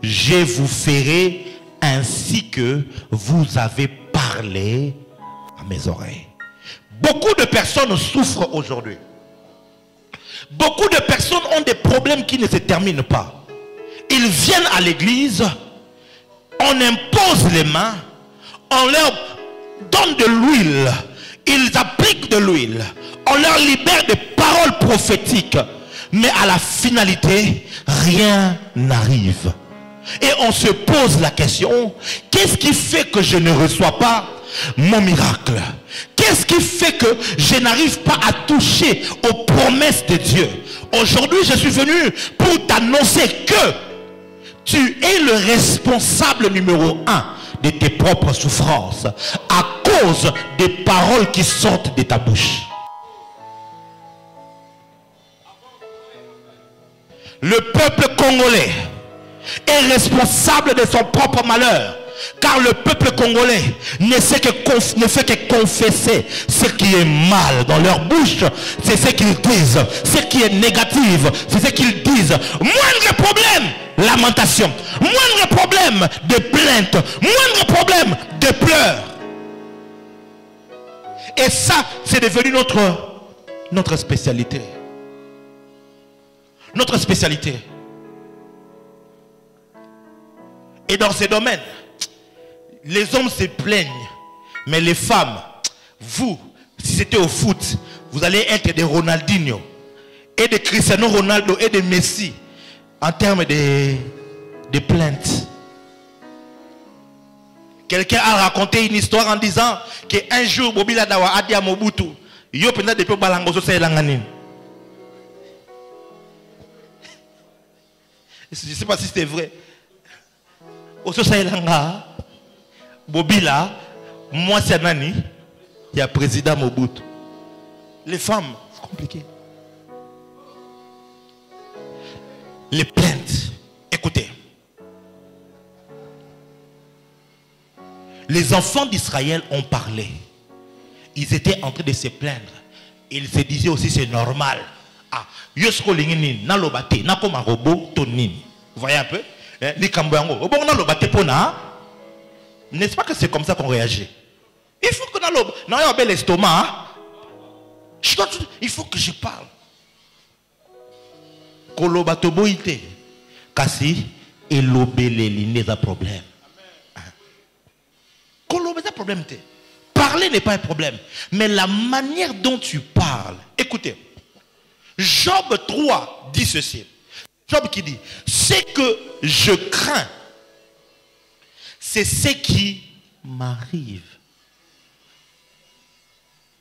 Je vous ferai ainsi que vous avez parlé à mes oreilles. Beaucoup de personnes souffrent aujourd'hui. Beaucoup de personnes ont des problèmes qui ne se terminent pas. Ils viennent à l'église, on impose les mains, on leur donne de l'huile, ils appliquent de l'huile, on leur libère des paroles prophétiques, mais à la finalité, rien n'arrive. Et on se pose la question, qu'est-ce qui fait que je ne reçois pas mon miracle? Qu'est-ce qui fait que je n'arrive pas à toucher aux promesses de Dieu? Aujourd'hui, je suis venu pour t'annoncer que tu es le responsable numéro un de tes propres souffrances à cause des paroles qui sortent de ta bouche. Le peuple congolais est responsable de son propre malheur car le peuple congolais ne, fait que confesser ce qui est mal dans leur bouche. C'est ce qu'ils disent. Ce qui est négatif, c'est ce qu'ils disent. Moindre problème, lamentation. Moindre problème, de plainte. Moindre problème, de pleurs. Et ça, c'est devenu notre, notre spécialité. Notre spécialité. Et dans ces domaines, les hommes se plaignent, mais les femmes, vous, si c'était au foot, vous allez être des Ronaldinho. et de Cristiano Ronaldo et de Messi en termes de, de plaintes. Quelqu'un a raconté une histoire en disant qu'un jour, Bobila Dawa a dit à Mobutu, Yo pena depuis Balangoso c'est langanine. Je ne sais pas si c'était vrai. Bobila, moi c'est Nani, il y a président Mobutu. Les femmes, c'est compliqué. Les plaintes. Écoutez. Les enfants d'Israël ont parlé. Ils étaient en train de se plaindre. Ils se disaient aussi c'est normal. Ah, yosko lingini na lobate na koma robot tonini. Vous voyez un peu na lobate pona. N'est-ce pas que c'est comme ça qu'on réagit? Il faut que na lob na yo bel estomac. Je dois tout- il faut que je parle. Koloba toboite. Kasi elobeleli n'est un problème. C'est un problème. Parler n'est pas un problème. Mais la manière dont tu parles. Écoutez. Job 3 dit ceci. Job qui dit, ce que je crains, c'est ce qui m'arrive.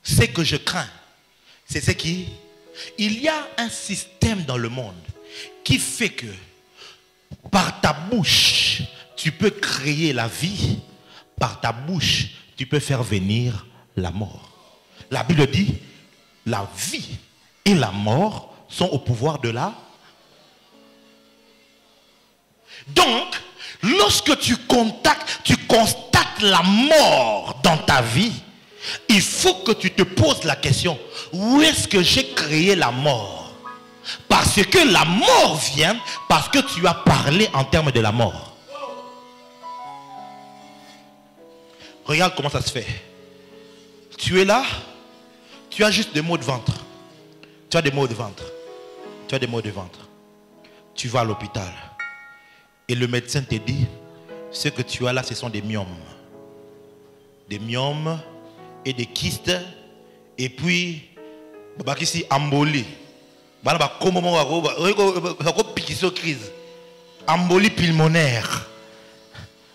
Ce que je crains, c'est ce qui... Il y a un système dans le monde qui fait que par ta bouche, tu peux créer la vie. Par ta bouche, tu peux faire venir la mort. La Bible dit, la vie et la mort sont au pouvoir de la... Donc, lorsque tu contactes, tu constates la mort dans ta vie, il faut que tu te poses la question, où est-ce que j'ai créé la mort? Parce que la mort vient parce que tu as parlé en termes de la mort. Regarde comment ça se fait. Tu es là, tu as juste des maux de ventre. Tu as des maux de ventre. Tu as des maux de ventre. Tu vas à l'hôpital. Et le médecin te dit, ce que tu as là, ce sont des myomes. Des myomes et des kystes. Et puis, ici, embolie. Crise. Embolie pulmonaire.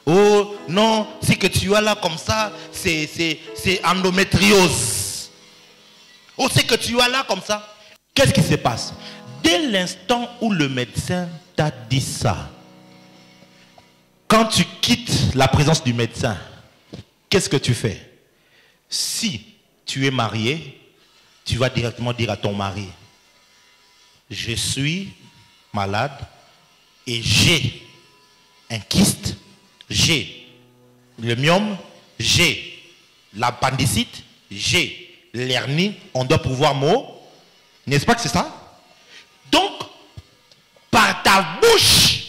Oh non, ce que tu as là comme ça, c'est endométriose. Oh, ce que tu as là comme ça. Qu'est-ce qui se passe? Dès l'instant où le médecin t'a dit ça, quand tu quittes la présence du médecin, qu'est-ce que tu fais? Si tu es marié, tu vas directement dire à ton mari, je suis malade et j'ai un kyste, j'ai le myome, j'ai l'appendicite, j'ai l'hernie, on doit pouvoir mot. N'est-ce pas que c'est ça? Donc, par ta bouche,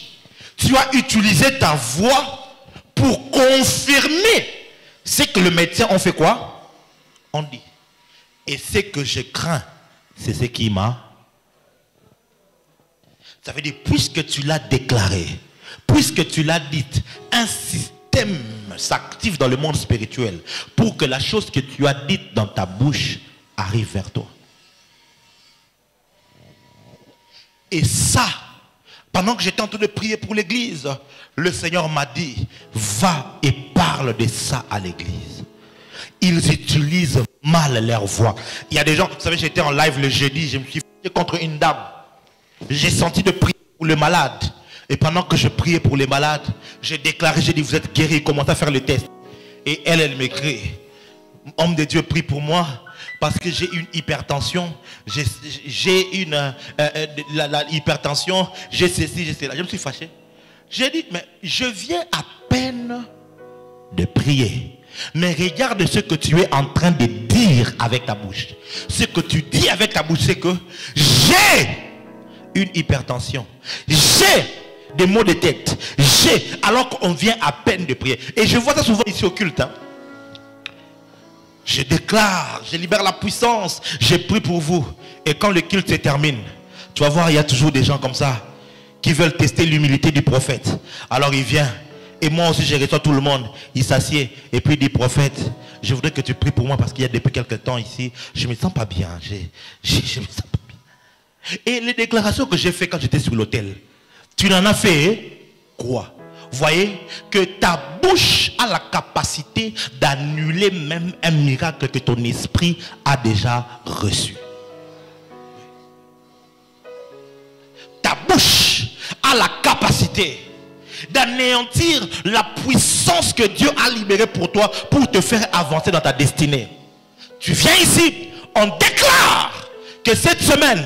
tu as utilisé ta voix pour confirmer ce que le médecin ont fait quoi? On dit. Et ce que je crains, c'est ce qui m'a ça veut dire, puisque tu l'as déclaré, puisque tu l'as dit, un système s'active dans le monde spirituel pour que la chose que tu as dite dans ta bouche arrive vers toi. Et ça, pendant que j'étais en train de prier pour l'église, le Seigneur m'a dit, va et parle de ça à l'église. Ils utilisent mal leur voix. Il y a des gens, vous savez, j'étais en live le jeudi, je me suis fait contre une dame. J'ai senti de prier pour les malades. Et pendant que je priais pour les malades, j'ai déclaré, j'ai dit, vous êtes guéris, commencez à faire le test. Et elle, elle m'écrit, homme de Dieu, prie pour moi. Parce que j'ai une hypertension, j'ai une euh, euh, la hypertension, j'ai ceci, j'ai cela. Je me suis fâché. J'ai dit, mais je viens à peine de prier. Mais regarde ce que tu es en train de dire avec ta bouche. Ce que tu dis avec ta bouche, c'est que j'ai une hypertension. J'ai des maux de tête. J'ai, alors qu'on vient à peine de prier. Et je vois ça souvent ici au culte. hein. Je déclare, je libère la puissance, je prie pour vous. Et quand le culte se termine, tu vas voir, il y a toujours des gens comme ça qui veulent tester l'humilité du prophète. Alors il vient. Et moi aussi, je reçois tout le monde. Il s'assied et puis il dit, prophète, je voudrais que tu pries pour moi parce qu'il y a depuis quelque temps ici, je ne me sens pas bien. Je, je, je me sens pas bien. Et les déclarations que j'ai faites quand j'étais sur l'hôtel, tu n'en as fait quoi? Voyez que ta bouche a la capacité d'annuler même un miracle que ton esprit a déjà reçu. Ta bouche a la capacité d'anéantir la puissance que Dieu a libérée pour toi pour te faire avancer dans ta destinée. Tu viens ici, on déclare que cette semaine,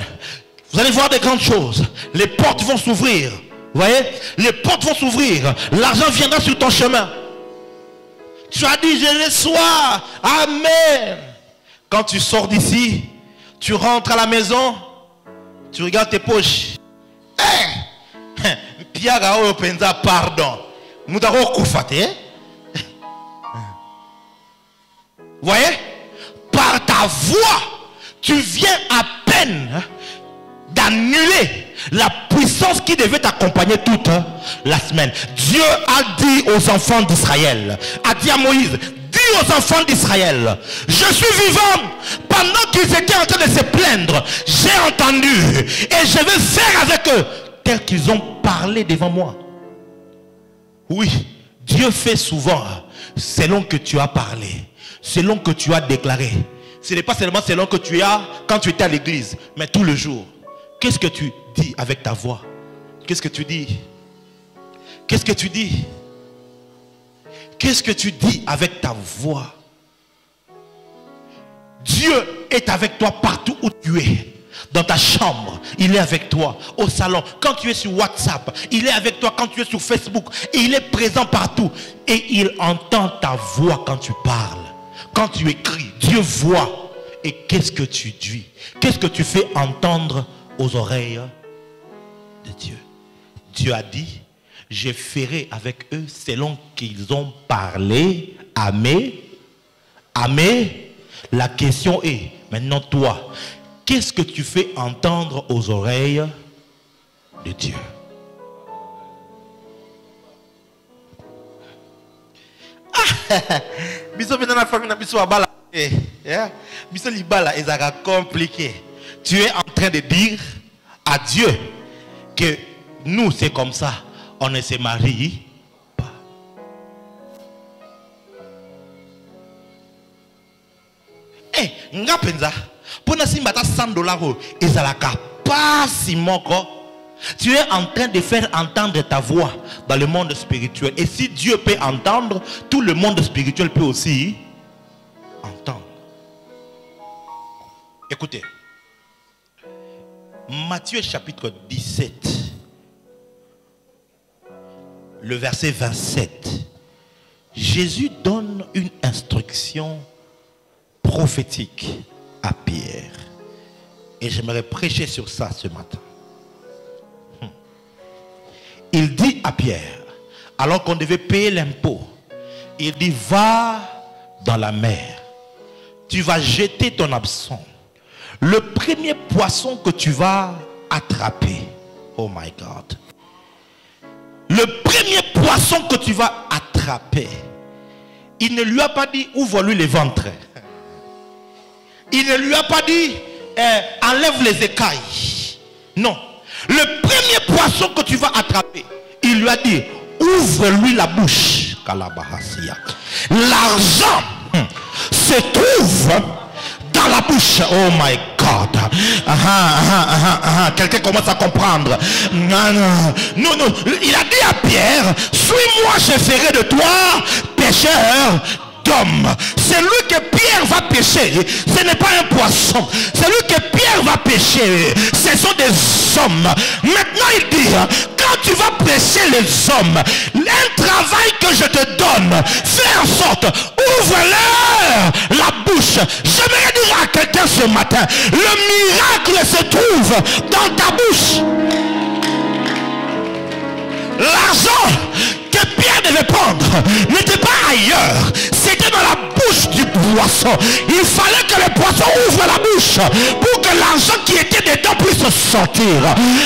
vous allez voir des grandes choses. Les portes vont s'ouvrir. Voyez? Les portes vont s'ouvrir. L'argent viendra sur ton chemin. Tu as dit, je reçois. Amen. Quand tu sors d'ici, tu rentres à la maison, tu regardes tes poches. Eh! Pierre Penza, pardon. Vous voyez? Par ta voix, tu viens à peine d'annuler la puissance qui devait t'accompagner toute la semaine. Dieu a dit aux enfants d'Israël, a dit à Moïse, dis aux enfants d'Israël, je suis vivant. Pendant qu'ils étaient en train de se plaindre, j'ai entendu et je vais faire avec eux tel qu'ils ont parlé devant moi. Oui, Dieu fait souvent selon que tu as parlé, selon que tu as déclaré. Ce n'est pas seulement selon que tu as quand tu étais à l'église, mais tout le jour. Qu'est-ce que tu dis avec ta voix? Qu'est-ce que tu dis? Qu'est-ce que tu dis? Qu'est-ce que tu dis avec ta voix? Dieu est avec toi partout où tu es. Dans ta chambre, il est avec toi. Au salon, quand tu es sur WhatsApp, il est avec toi. Quand tu es sur Facebook, il est présent partout. Et il entend ta voix quand tu parles. Quand tu écris, Dieu voit. Et qu'est-ce que tu dis? Qu'est-ce que tu fais entendre aux oreilles de Dieu. Dieu a dit, je ferai avec eux selon qu'ils ont parlé. Amen. Amen. La question est, maintenant toi, qu'est-ce que tu fais entendre aux oreilles de Dieu? Ah, biso dans la famille na biso abala eh, biso libala ezaka compliqué tu es en train de dire à Dieu que nous, c'est comme ça. On ne se marie pas. Eh, nga penza, pona simbata 100 dollars, ezalaka pas si moko. Tu es en train de faire entendre ta voix dans le monde spirituel. Et si Dieu peut entendre, tout le monde spirituel peut aussi entendre. Écoutez. Matthieu chapitre 17, le verset 27, Jésus donne une instruction prophétique à Pierre. Et j'aimerais prêcher sur ça ce matin. Hmm. Il dit à Pierre, alors qu'on devait payer l'impôt, il dit, va dans la mer, tu vas jeter ton absent le premier poisson que tu vas attraper, oh my God, le premier poisson que tu vas attraper, il ne lui a pas dit ouvre-lui les ventres. Il ne lui a pas dit eh, enlève les écailles. Non. Le premier poisson que tu vas attraper, il lui a dit ouvre-lui la bouche. L'argent se trouve dans la bouche. Oh my God. Quelqu'un commence à comprendre. Non, non, non. Il a dit à Pierre, suis-moi, je ferai de toi pécheur c'est lui que Pierre va pêcher. Ce n'est pas un poisson. C'est lui que Pierre va pêcher. Ce sont des hommes. Maintenant, il dit, quand tu vas pêcher les hommes, un travail que je te donne, fais en sorte, ouvre-leur la bouche. J'aimerais dire à quelqu'un ce matin, le miracle se trouve dans ta bouche. L'argent que Pierre devait prendre n'était pas ailleurs. C'était dans la bouche du poisson. Il fallait que le poisson ouvre la bouche pour l'argent qui était dedans puisse sortir.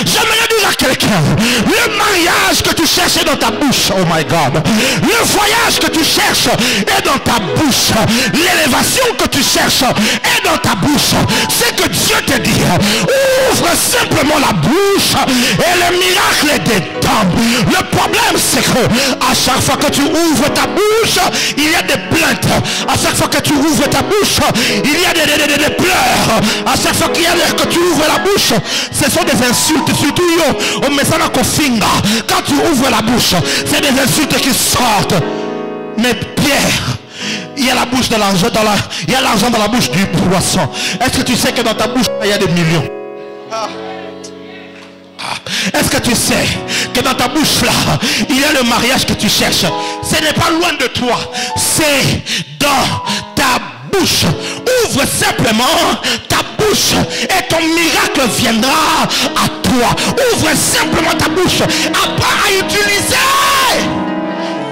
J'aimerais dire à quelqu'un, le mariage que tu cherches est dans ta bouche. Oh my God. Le voyage que tu cherches est dans ta bouche. L'élévation que tu cherches est dans ta bouche. C'est que Dieu te dit, ouvre simplement la bouche et le miracle est dedans. Le problème c'est que à chaque fois que tu ouvres ta bouche, il y a des plaintes. À chaque fois que tu ouvres ta bouche, il y a des, des, pleurs. À chaque fois a que tu ouvres la bouche, ce sont des insultes. Surtout message Quand tu ouvres la bouche, c'est des insultes qui sortent. Mais Pierre, il y a la bouche de l'argent dans la, il y a l'argent dans la bouche du poisson. Est-ce que tu sais que dans ta bouche il y a des millions? Ah. Est-ce que tu sais que dans ta bouche là, il y a le mariage que tu cherches? Ce n'est pas loin de toi. C'est dans ta bouche. Ouvre simplement ta bouche et ton miracle viendra à toi. Ouvre simplement ta bouche. Apprends à utiliser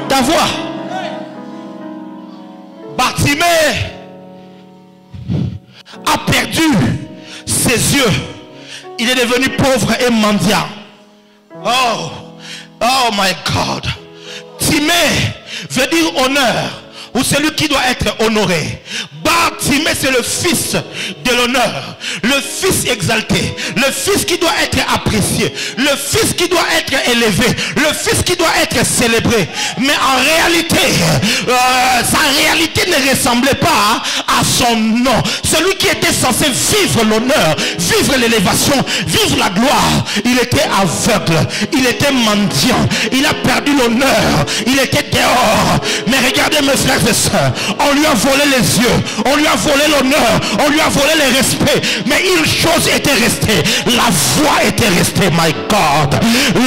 ta voix. Bartimée a perdu ses yeux. Il est devenu pauvre et mendiant. Oh, oh my God. Timé veut dire honneur ou celui qui doit être honoré. Bartimée, c'est le fils de l'honneur, le fils exalté, le fils qui doit être apprécié, le fils qui doit être élevé, le fils qui doit être célébré. Mais en réalité, euh, sa réalité ne ressemblait pas à son nom. Celui qui était censé vivre l'honneur, vivre l'élévation, vivre la gloire, il était aveugle, il était mendiant, il a perdu l'honneur, il était dehors. Mais regardez mes frères on lui a volé les yeux, on lui a volé l'honneur, on lui a volé le respect. Mais une chose était restée, la voix était restée, my God.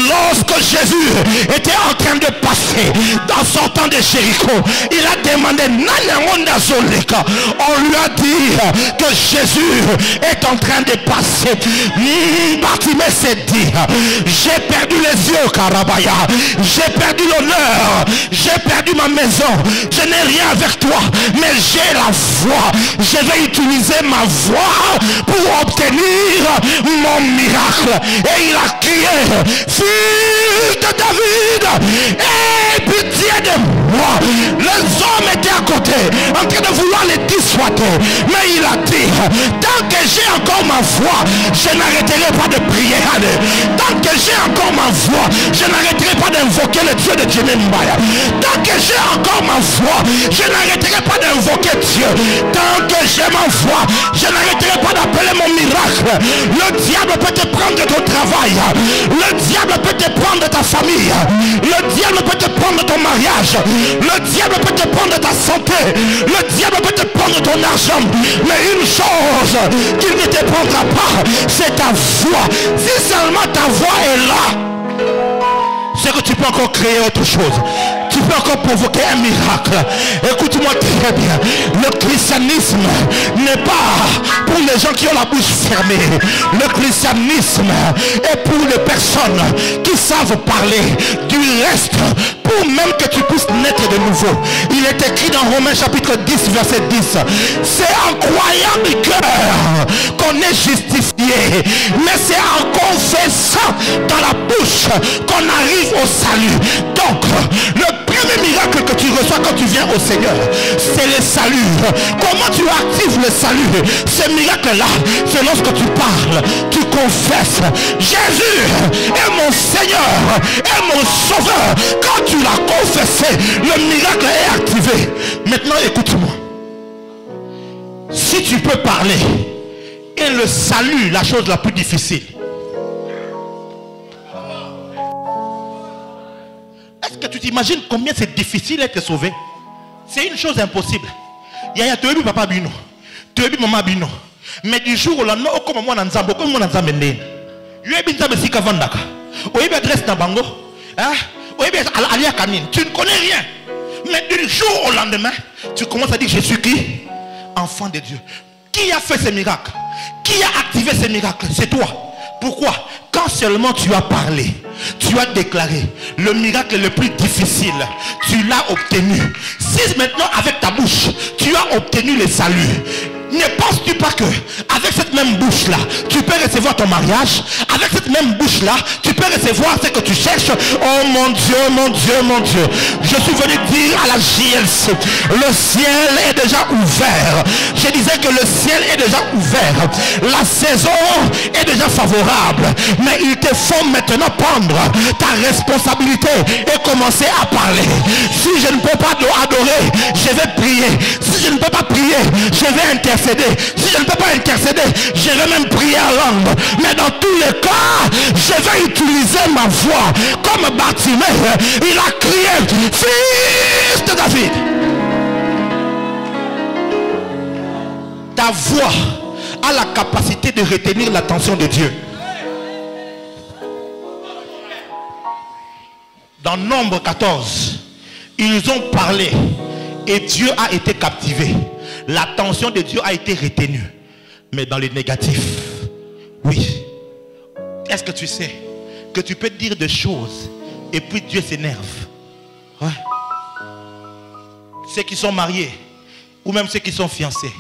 Lorsque Jésus était en train de passer, dans sortant de Jéricho, il a demandé, on lui a dit que Jésus est en train de passer. Bartimée s'est dit, j'ai perdu les yeux, Karabaya. J'ai perdu l'honneur. J'ai perdu ma maison. Je n'ai rien avec toi. Mais j'ai la je vais utiliser ma voix pour obtenir mon miracle. Et il a crié, fils de David, aie pitié de moi. Les hommes étaient à côté, en train de vouloir les dissuader. Mais il a dit, tant que j'ai encore ma voix, je n'arrêterai pas de prier. Tant que j'ai encore ma voix, je n'arrêterai pas d'invoquer le Dieu de Jimmy Mbaya. Tant que j'ai encore ma voix, je n'arrêterai pas d'invoquer Dieu. Tant que j'ai ma foi, je n'arrêterai pas d'appeler mon miracle. Le diable peut te prendre ton travail. Le diable peut te prendre ta famille. Le diable peut te prendre ton mariage. Le diable peut te prendre ta santé. Le diable peut te prendre ton argent. Mais une chose qu'il ne te prendra pas, c'est ta foi. Si seulement ta voix est là, c'est que tu peux encore créer autre chose tu peux encore provoquer un miracle. Écoute-moi très bien. Le christianisme n'est pas pour les gens qui ont la bouche fermée. Le christianisme est pour les personnes qui savent parler du reste pour même que tu puisses naître de nouveau. Il est écrit dans Romains chapitre 10, verset 10. C'est en croyant du cœur qu'on est justifié. Mais c'est en confessant dans la bouche qu'on arrive au salut. Donc, le premier miracle que tu reçois quand tu viens au Seigneur, c'est le salut. Comment tu actives le salut? Ce miracle-là, c'est lorsque tu parles, tu confesses. Jésus est mon Seigneur, est mon Sauveur. Quand tu l'as confessé, le miracle est activé. Maintenant, écoute-moi. Si tu peux parler, et le salut, la chose la plus difficile, tu t'imagines combien c'est difficile d'être sauvé C'est une chose impossible. Yaya, tu papa bino? Tu maman bino? Mais du jour au lendemain, comme moi dans Zambo, comme moi dans Zambo bien Zambo sika vandaka. Oye bien adresse na bango. Hein? Oye bien alia kanine. Tu ne connais rien. Mais du jour au lendemain, tu commences à dire je suis qui? Enfant de Dieu. Qui a fait ces miracles? Qui a activé ces miracles? C'est toi. Pourquoi? Quand seulement tu as parlé, tu as déclaré le miracle le plus difficile, tu l'as obtenu. Si maintenant avec ta bouche, tu as obtenu le salut, ne penses-tu pas que avec cette même bouche là, tu peux recevoir ton mariage, avec cette même bouche là, tu peux recevoir ce que tu cherches? Oh mon Dieu, mon Dieu, mon Dieu. Je suis venu dire à la JLC, le ciel est déjà ouvert. Je disais que le ciel est déjà ouvert. La saison est déjà favorable. Mais il te faut maintenant prendre ta responsabilité et commencer à parler. Si je ne peux pas adorer, je vais prier. Si je ne peux pas prier, je vais Si je ne peux pas intercéder, je vais même prier à langue. Mais dans tous les cas, je vais utiliser ma voix. Comme Bartimée, il a crié, fils de David. Ta voix a la capacité de retenir l'attention de Dieu. Dans Nombre 14, ils ont parlé et Dieu a été captivé. L'attention de Dieu a été retenue. Mais dans les négatifs, oui. Est-ce que tu sais que tu peux dire des choses et puis Dieu s'énerve? Ouais. Ceux qui sont mariés ou même ceux qui sont fiancés,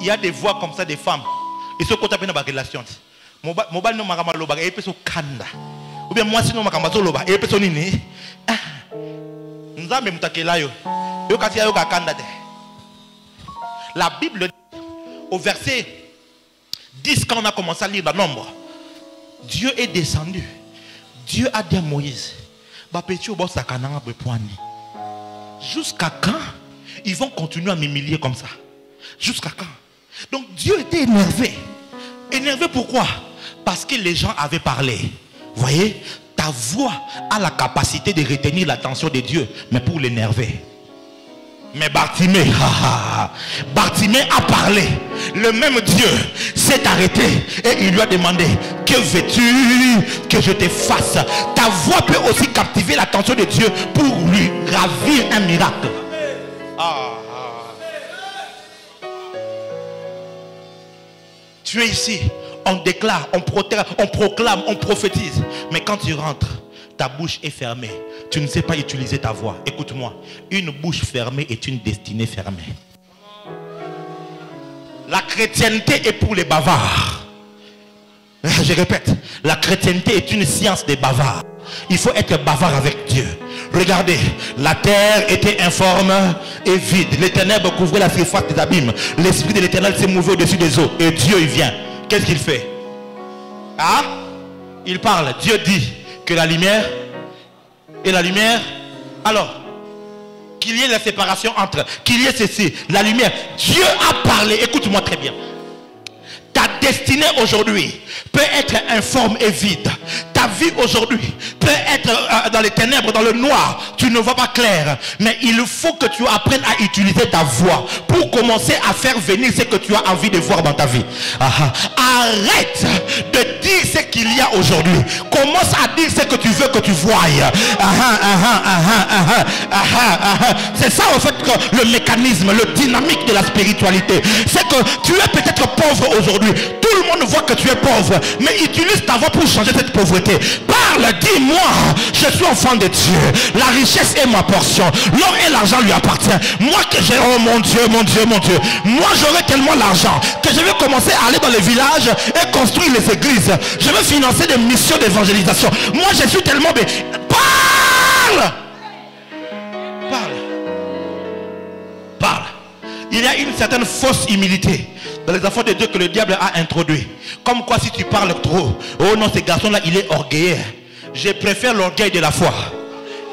il y a des voix comme ça des femmes. Et ce qu'on appelle dans la relation. Mobile no makama loba et peut kanda. Ou bien moi sinon makama loba et peut nini. Ah. Nzambe mutakela yo. Yo kasi yo kanda de. La Bible au verset 10 quand on a commencé à lire le nombre. Dieu est descendu. Dieu a dit à Moïse, Jusqu'à quand ils vont continuer à m'humilier comme ça? Jusqu'à quand? Donc Dieu était énervé. Énervé pourquoi? Parce que les gens avaient parlé. Voyez, ta voix a la capacité de retenir l'attention de Dieu, mais pour l'énerver. Mais Bartimée, Bartimée a parlé. Le même Dieu s'est arrêté et il lui a demandé, que veux-tu que je te fasse? Ta voix peut aussi captiver l'attention de Dieu pour lui ravir un miracle. Ah. Tu es ici, on déclare, on, on proclame, on prophétise. Mais quand tu rentres, ta bouche est fermée. Tu ne sais pas utiliser ta voix. Écoute-moi. Une bouche fermée est une destinée fermée. La chrétienté est pour les bavards. Je répète, la chrétienté est une science des bavards. Il faut être bavard avec Dieu. Regardez, la terre était informe et vide. Les ténèbres couvraient la surface des abîmes. L'esprit de l'éternel s'est mouvé au-dessus des eaux. Et Dieu, il vient. Qu'est-ce qu'il fait? Ah? Il parle. Dieu dit que la lumière et la lumière. Alors, qu'il y ait la séparation entre, qu'il y ait ceci, la lumière. Dieu a parlé, écoute-moi très bien. Ta destinée aujourd'hui peut être informe et vide. Ta vie aujourd'hui peut être euh, dans les ténèbres, dans le noir. Tu ne vois pas clair. Mais il faut que tu apprennes à utiliser ta voix pour commencer à faire venir ce que tu as envie de voir dans ta vie. Arrête de dire ce qu'il y a aujourd'hui. Commence à dire ce que tu veux que tu voies. C'est ça en fait le mécanisme, le dynamique de la spiritualité. C'est que tu es peut-être pauvre aujourd'hui. Tout le monde voit que tu es pauvre. Mais utilise ta voix pour changer cette pauvreté. Parle, dis-moi, je suis enfant de Dieu. La richesse est ma portion. L'or et l'argent lui appartient. Moi que j'ai, oh mon Dieu, mon Dieu, mon Dieu. Moi j'aurai tellement l'argent que je vais commencer à aller dans les villages et construire les églises. Je vais financer des missions d'évangélisation. Moi je suis tellement bien. Parle Parle Parle il y a une certaine fausse humilité dans les enfants de Dieu que le diable a introduit. Comme quoi si tu parles trop, oh non, ce garçon-là, il est orgueilleux. Je préfère l'orgueil de la foi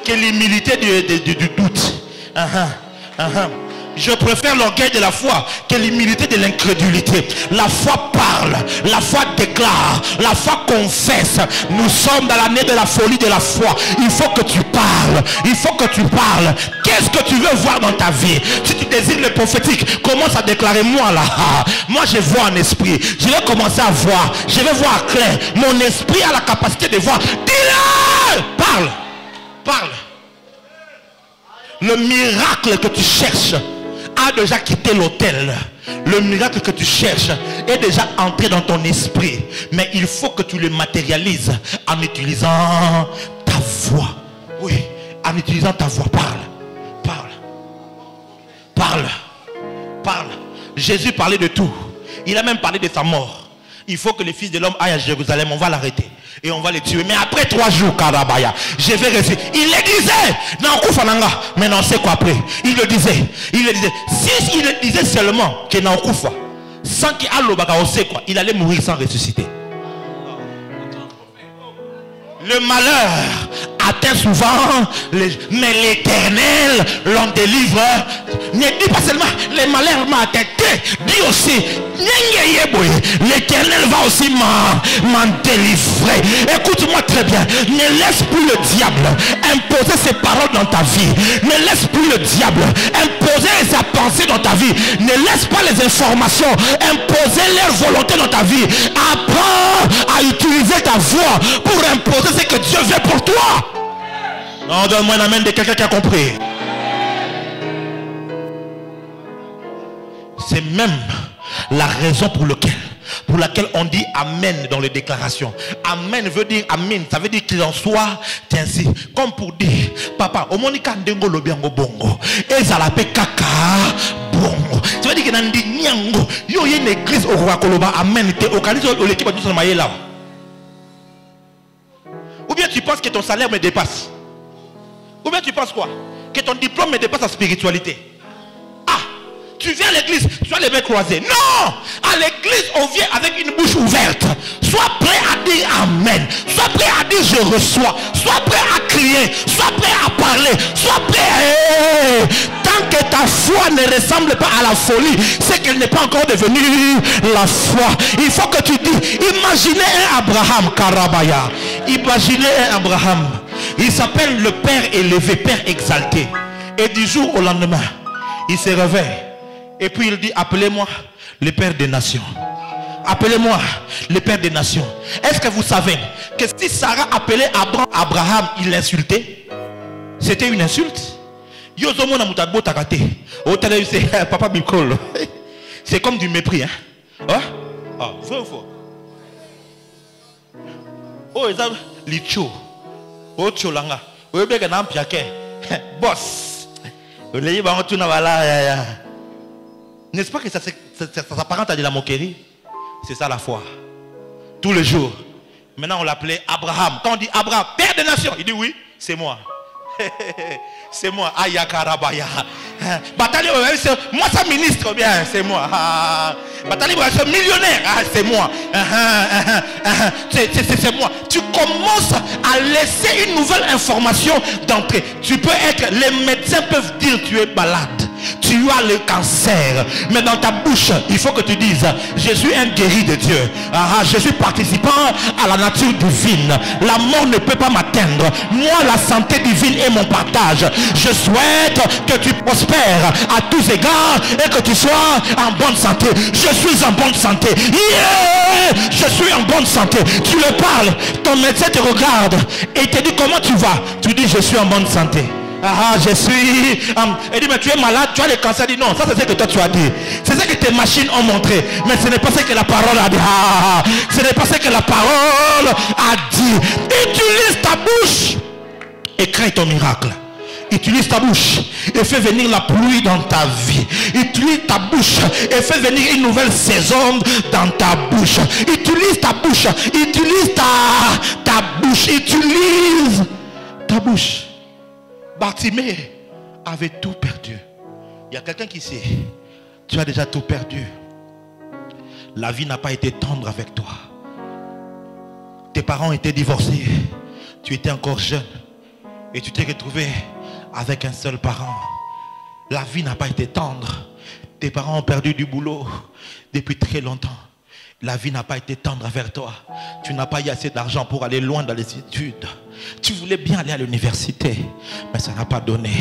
que l'humilité du, doute. Uh je préfère l'orgueil de la foi que l'humilité de l'incrédulité. La foi parle, la foi déclare, la foi confesse. Nous sommes dans l'année de la folie de la foi. Il faut que tu parles, il faut que tu parles. Qu'est-ce que tu veux voir dans ta vie? Si tu désires le prophétique, commence à déclarer moi là. Moi je vois un esprit. Je vais commencer à voir. Je vais voir clair. Mon esprit a la capacité de voir. Dis-le Parle Parle le miracle que tu cherches a déjà quitté l'hôtel. Le miracle que tu cherches est déjà entré dans ton esprit. Mais il faut que tu le matérialises en utilisant ta voix. Oui, en utilisant ta voix. Parle. Parle. Parle. Parle. Jésus parlait de tout. Il a même parlé de sa mort. Il faut que le Fils de l'homme aille à Jérusalem. On va l'arrêter. Et on va les tuer. Mais après trois jours, Karabaya, je vais rester. Il le disait, non, mais non, c'est quoi après? Il le disait, il le disait. Si il le disait seulement que non, Koufa, sans qu'il sait quoi, il allait mourir sans ressusciter. Le malheur atteint souvent, les, mais l'éternel l'en délivre. Ne dis pas seulement les malheurs m'ont atteint, dis aussi, l'éternel va aussi m'en délivrer. Écoute-moi très bien, ne laisse plus le diable imposer ses paroles dans ta vie. Ne laisse plus le diable imposer sa pensée dans ta vie. Ne laisse pas les informations imposer leur volonté dans ta vie. Apprends à utiliser ta voix pour imposer ce que Dieu veut pour toi. Donne-moi un amen de quelqu'un qui a compris. C'est même la raison pour laquelle pour laquelle on dit Amen dans les déclarations. Amen veut dire Amen. Ça veut dire qu'il en soit ainsi. Comme pour dire, Papa, au monika ndengo lobiango bongo. Et ça kaka bongo. Ça veut dire que dans nyango, yo y une église au roi koloba Amen. Au l'équipe. Ou bien tu penses que ton salaire me dépasse? Ou bien tu penses quoi? Que ton diplôme me dépasse la spiritualité. Ah, tu viens à l'église, tu as les mains croisées. Non À l'église, on vient avec une bouche ouverte. Sois prêt à dire Amen. Sois prêt à dire je reçois. Sois prêt à crier. Sois prêt à parler. Sois prêt à... Tant que ta foi ne ressemble pas à la folie, c'est qu'elle n'est pas encore devenue la foi. Il faut que tu dis, imaginez un Abraham, Karabaya. Imaginez un Abraham il s'appelle le Père élevé, Père exalté. Et du jour au lendemain, il se réveille. Et puis il dit, appelez-moi le Père des nations. Appelez-moi le Père des nations. Est-ce que vous savez que si Sarah appelait Abraham, il l'insultait? C'était une insulte Papa C'est comme du mépris. Hein? Hein? Ah, Oh, licho ocholanga oyebeke na mpia ke? Boss. Oleyi bango tuna n'est-ce pas que ça, ça s'apparente à de la moquerie? C'est ça la foi. Tous les jours. Maintenant on l'appelait Abraham. Quand on dit Abraham père des nations il dit oui c'est moi. C'est moi. Ayakarabaya Batali, moi ça ministre bien c'est moi. Batali, c'est millionnaire ah, c'est moi. C'est moi. Tu commences à laisser une nouvelle information d'entrée tu peux être les médecins peuvent dire tu es malade tu as le cancer. Mais dans ta bouche, il faut que tu dises, je suis un guéri de Dieu. Ah, je suis participant à la nature divine. La mort ne peut pas m'atteindre. Moi, la santé divine est mon partage. Je souhaite que tu prospères à tous égards et que tu sois en bonne santé. Je suis en bonne santé. Je suis en bonne santé. Tu le parles. Ton médecin te regarde et te dit comment tu vas? Tu dis je suis en bonne santé. Ah, je suis. Um, dit, mais tu es malade, tu as le cancer. Il dit, non, ça c'est ce que toi tu as dit. C'est ce que tes machines ont montré. Mais ce n'est pas ce que la parole a dit. Ah, ce n'est pas ce que la parole a dit. Utilise ta bouche et crée ton miracle. Utilise ta bouche et fais venir la pluie dans ta vie. Utilise ta bouche et fais venir une nouvelle saison dans ta bouche. Utilise ta bouche. Utilise ta, ta bouche. Utilise ta bouche. Bartimée avait tout perdu. Il y a quelqu'un qui sait, tu as déjà tout perdu. La vie n'a pas été tendre avec toi. Tes parents étaient divorcés. Tu étais encore jeune. Et tu t'es retrouvé avec un seul parent. La vie n'a pas été tendre. Tes parents ont perdu du boulot depuis très longtemps. La vie n'a pas été tendre avec toi. Tu n'as pas eu assez d'argent pour aller loin dans les études. Tu voulais bien aller à l'université, mais ça n'a pas donné.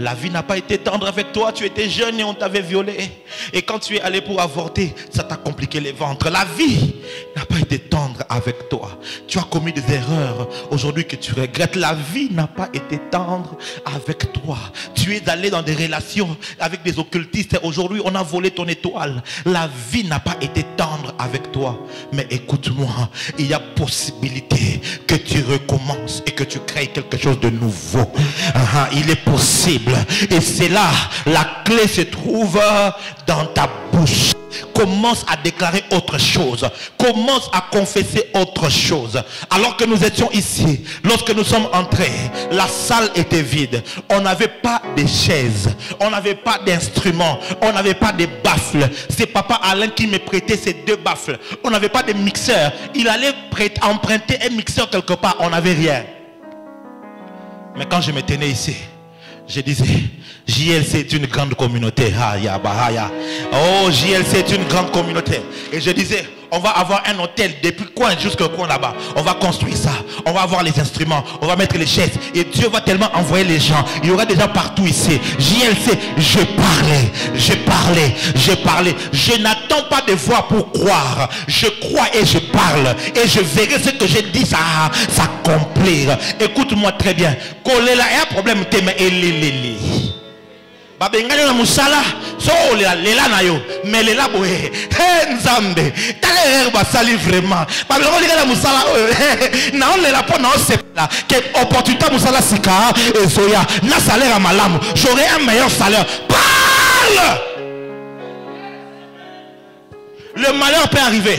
La vie n'a pas été tendre avec toi. Tu étais jeune et on t'avait violé. Et quand tu es allé pour avorter, ça t'a compliqué les ventres. La vie n'a pas été tendre avec toi. Tu as commis des erreurs aujourd'hui que tu regrettes. La vie n'a pas été tendre avec toi. Tu es allé dans des relations avec des occultistes. Aujourd'hui, on a volé ton étoile. La vie n'a pas été tendre avec toi. Mais écoute-moi, il y a possibilité que tu recommences et que tu crées quelque chose de nouveau. il est possible. Et c'est là, la clé se trouve dans ta bouche. Commence à déclarer autre chose. Commence à confesser autre chose. Alors que nous étions ici, lorsque nous sommes entrés, la salle était vide. On n'avait pas de chaises. On n'avait pas d'instruments. On n'avait pas de baffles. C'est papa Alain qui me prêtait ces deux baffles. On n'avait pas de mixeur. Il allait emprunter un mixeur quelque part. On n'avait rien. Mais quand je me tenais ici, je disais, JLC est une grande communauté. Oh, JLC est une grande communauté. Et je disais, on va avoir un hôtel depuis coin jusqu'au coin là-bas. On va construire ça. On va avoir les instruments. On va mettre les chaises. Et Dieu va tellement envoyer les gens. Il y aura des gens partout ici. JLC, je parlais. Je parlais. Je parlais. Je n'attends pas de voir pour croire. Je crois et je parle. Et je verrai ce que j'ai dit ça s'accomplir. Écoute-moi très bien. Coller là, il y a un problème. Babengani na mosala. So olela lela na yo me lela boye. He nzambe tala erreur basali vraiment. Babeloko linga na mosala oyo naolela mpo naosepela ke opportunité mosala sika ezoya na salaire ya malamu. J'aurai un meilleur salaire. Parle! Le malheur peut arriver.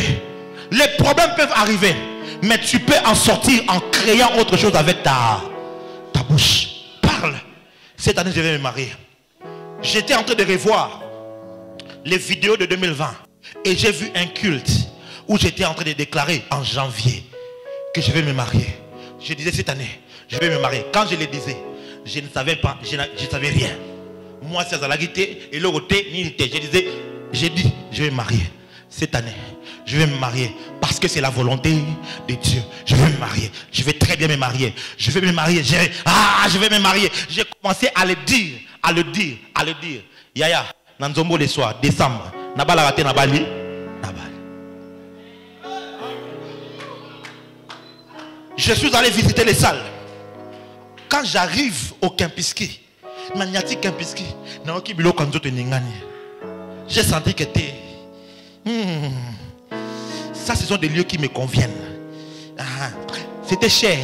Les problèmes peuvent arriver. Mais tu peux en sortir en créant autre chose avec ta, ta bouche. Parle. Cette année je vais me marier j'étais en train de revoir les vidéos de 2020 et j'ai vu un culte où j'étais en train de déclarer en janvier que je vais me marier. Je disais cette année, je vais me marier. Quand je le disais, je ne savais pas, je ne savais rien. Moi, c'est à la et le côté, je disais, j'ai dit, je vais me marier cette année. Je vais me marier parce que c'est la volonté de Dieu. Je vais me marier. Je vais très bien me marier. Je vais me marier. Ah, je vais me marier. J'ai commencé à le dire à le dire, à le dire. Yaya, Nanzombo le soir, décembre. Nabala rate Nabali. Je suis allé visiter les salles. Quand j'arrive au Kempiski, Nanyati Kempiski, j'ai senti que t'es. Hmm, ça, ce sont des lieux qui me conviennent. Ah, C'était cher.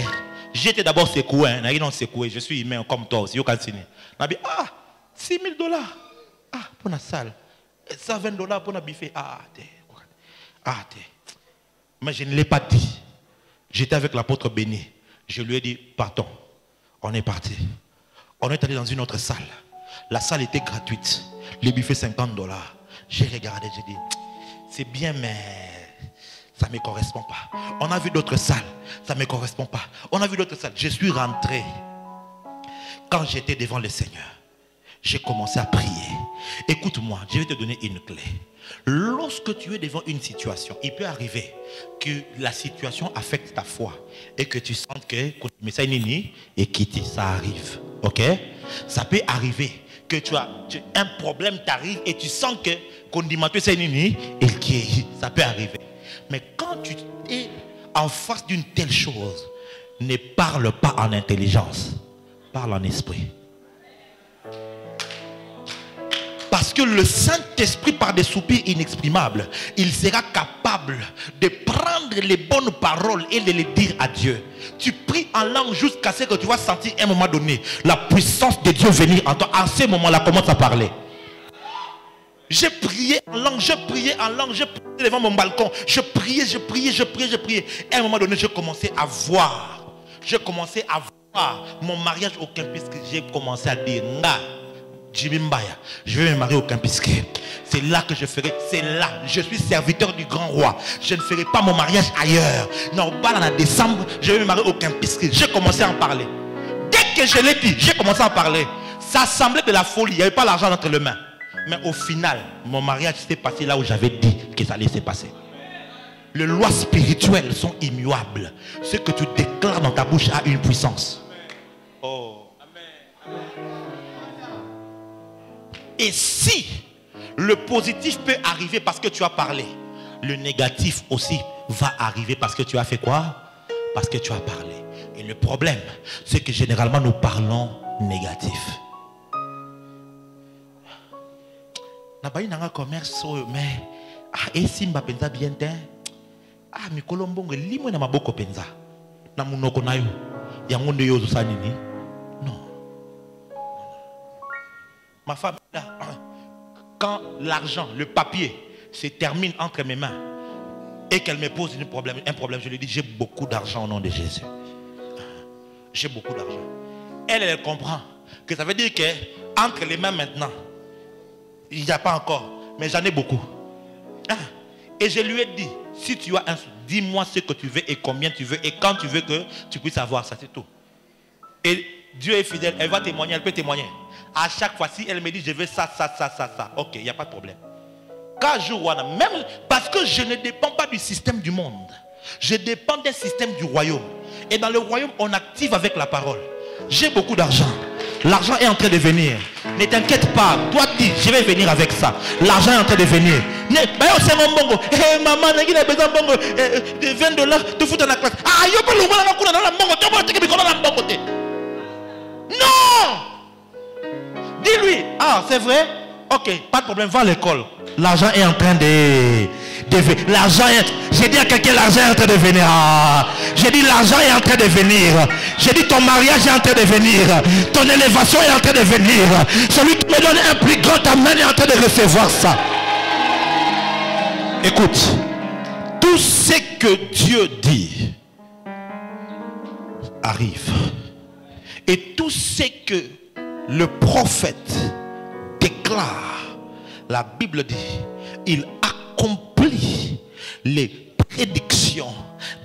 J'étais d'abord secoué. Hein, secoué. Je suis humain comme toi aussi. ah, 6 000 dollars. Ah, pour la salle. 120 dollars pour la buffet. Ah, Ah, Mais je ne l'ai pas dit. J'étais avec l'apôtre Béni. Je lui ai dit, partons. On est parti. On est allé dans une autre salle. La salle était gratuite. Le buffet 50 dollars. J'ai regardé, j'ai dit, c'est bien, mais ça ne me correspond pas. On a vu d'autres salles, ça ne me correspond pas. On a vu d'autres salles. Je suis rentré. Quand j'étais devant le Seigneur, j'ai commencé à prier. Écoute-moi, je vais te donner une clé. Lorsque tu es devant une situation, il peut arriver que la situation affecte ta foi et que tu sens que et quitter, ça arrive. Ok? Ça peut arriver que tu as un problème t'arrive et tu sens que et qui ça peut arriver. Mais quand tu es en face d'une telle chose, ne parle pas en intelligence, parle en esprit. Parce que le Saint-Esprit, par des soupirs inexprimables, il sera capable de prendre les bonnes paroles et de les dire à Dieu. Tu pries en langue jusqu'à ce que tu vas sentir à un moment donné la puissance de Dieu venir en toi. À ce moment-là, commence à parler. J'ai prié en langue, je priais en langue, je priais devant mon balcon. Je priais, je priais, je priais, je priais. Et à un moment donné, je commençais à voir. Je commençais à voir mon mariage au puisque J'ai commencé à dire, Nga, je vais me marier au Kempiske. C'est là que je ferai. C'est là. Je suis serviteur du grand roi. Je ne ferai pas mon mariage ailleurs. Non, pas en décembre, je vais me marier au Kempiske. J'ai commencé à en parler. Dès que je l'ai dit, j'ai commencé à en parler. Ça semblait de la folie. Il n'y avait pas l'argent entre les mains. Mais au final, mon mariage s'est passé là où j'avais dit que ça allait se passer. Les lois spirituelles sont immuables. Ce que tu déclares dans ta bouche a une puissance. Oh. Et si le positif peut arriver parce que tu as parlé, le négatif aussi va arriver parce que tu as fait quoi? Parce que tu as parlé. Et le problème, c'est que généralement nous parlons négatif. Nabai nanga commerce oyo mais ah, esimba mpenza bien te. Ah mikolo mbongo elimwe na maboko mpenza. Na munoko na yo. Yango nde yo ozosala nini? Non. Ma femme là quand l'argent le papier se termine entre mes mains et qu'elle me pose un problème, un problème, je lui dis, j'ai beaucoup d'argent au nom de Jésus. J'ai beaucoup d'argent. Elle, elle comprend que ça veut dire que entre les mains maintenant, il n'y a pas encore, mais j'en ai beaucoup. Ah. Et je lui ai dit, si tu as un, dis-moi ce que tu veux et combien tu veux et quand tu veux que tu puisses avoir ça, c'est tout. Et Dieu est fidèle, elle va témoigner, elle peut témoigner. À chaque fois, si elle me dit, je veux ça, ça, ça, ça, ça, ok, il n'y a pas de problème. Même parce que je ne dépends pas du système du monde. Je dépends d'un système du royaume. Et dans le royaume, on active avec la parole. J'ai beaucoup d'argent. L'argent est en train de venir. Ne t'inquiète pas. Toi, dis, je vais venir avec ça. L'argent est en train de venir. c'est mon bongo. Hey, maman, il a besoin bongo. De 20 dollars, te foutre dans la classe. Ah, yo, pas le Non! Dis-lui. Ah, c'est vrai? Ok, pas de problème, va à l'école. L'argent est en train de... de l'argent. J'ai dit à quelqu'un, l'argent est en train de venir. J'ai dit, l'argent est en train de venir. J'ai dit, ton mariage est en train de venir. Ton élévation est en train de venir. Celui qui me donne un plus grand amen est en train de recevoir ça. Écoute, tout ce que Dieu dit arrive. Et tout ce que le prophète déclare, la Bible dit, il accomplit les prédictions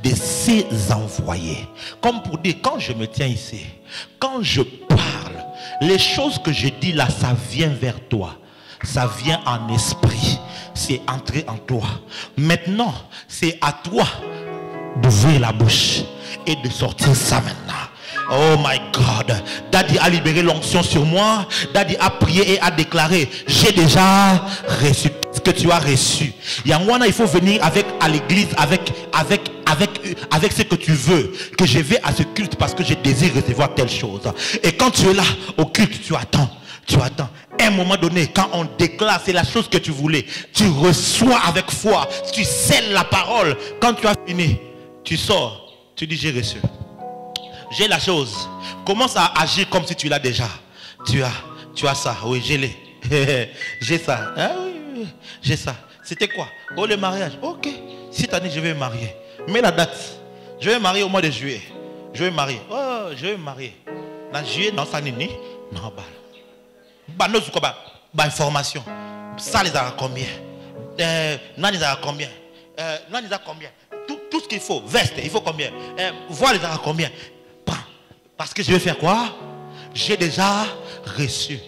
de ses envoyés. Comme pour dire, quand je me tiens ici, quand je parle, les choses que je dis là, ça vient vers toi. Ça vient en esprit. C'est entré en toi. Maintenant, c'est à toi d'ouvrir la bouche et de sortir ça maintenant. Oh my God. Daddy a libéré l'onction sur moi. Daddy a prié et a déclaré, j'ai déjà reçu ce que tu as reçu. Yangwana, il faut venir à l'église avec avec avec avec ce que tu veux. Que je vais à ce culte parce que je désire recevoir telle chose. Et quand tu es là au culte, tu attends. Tu attends. Un moment donné, quand on déclare, c'est la chose que tu voulais. Tu reçois avec foi. Tu scelles la parole. Quand tu as fini, tu sors. Tu dis, j'ai reçu j'ai la chose. Commence à agir comme si tu l'as déjà. Tu as, tu as ça. Oui, j'ai l'ai. j'ai ça. Ah j'ai ça. C'était quoi? Oh, le mariage. Ok. Cette année, je vais me marier. Mets la date. Je vais me marier au mois de juillet. Je vais me marier. Oh, je vais me marier. Dans juillet, dans sa nini. Non, bah. Bah, non, bah, bah, information. Ça, les a combien? Euh, Non, les a combien? Euh, Non, les a combien? Tout, tout ce qu'il faut. Veste, il faut combien? Euh, Voile, les a combien? Parce que je vais faire quoi? J'ai déjà reçu.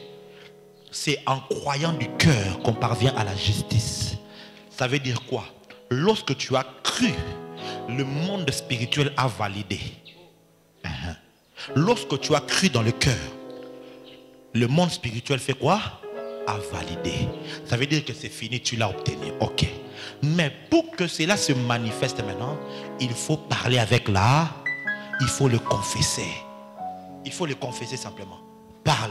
C'est en croyant du cœur qu'on parvient à la justice. Ça veut dire quoi? Lorsque tu as cru, le monde spirituel a validé. Uh-huh. Lorsque tu as cru dans le cœur, le monde spirituel fait quoi? A validé. Ça veut dire que c'est fini, tu l'as obtenu. Ok. Mais pour que cela se manifeste maintenant, il faut parler avec la, il faut le confesser. Il faut le confesser simplement. Parle.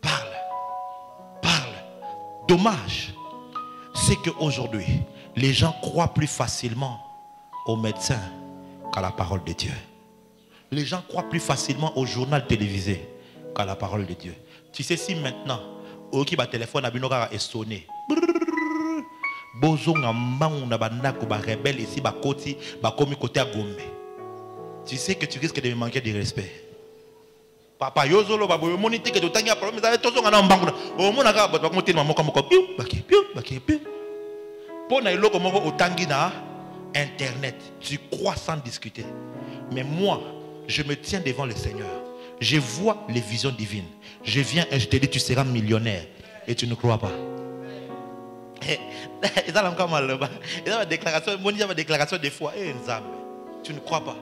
Parle. Parle. Dommage, c'est qu'aujourd'hui, les gens croient plus facilement aux médecins qu'à la parole de Dieu. Les gens croient plus facilement au journal télévisé qu'à la parole de Dieu. Tu sais si maintenant, au qui téléphone est sonné. Tu sais que tu risques de me manquer de respect papa yozolo baboye omoni teke totangi ya problème ezali tozonga mbangu na omonaka bato bakomotelema moko moko piu piu piu. Moko otangi na internet tu crois sans discuter. Mais moi je me tiens devant le Seigneur. Je vois les visions divines. Je viens et je te dis tu seras millionnaire. Et tu ne crois pas. Eza na mka maloba. Eza badéclaration moni eza badéclaration des fois. E nzambe tu ne crois pas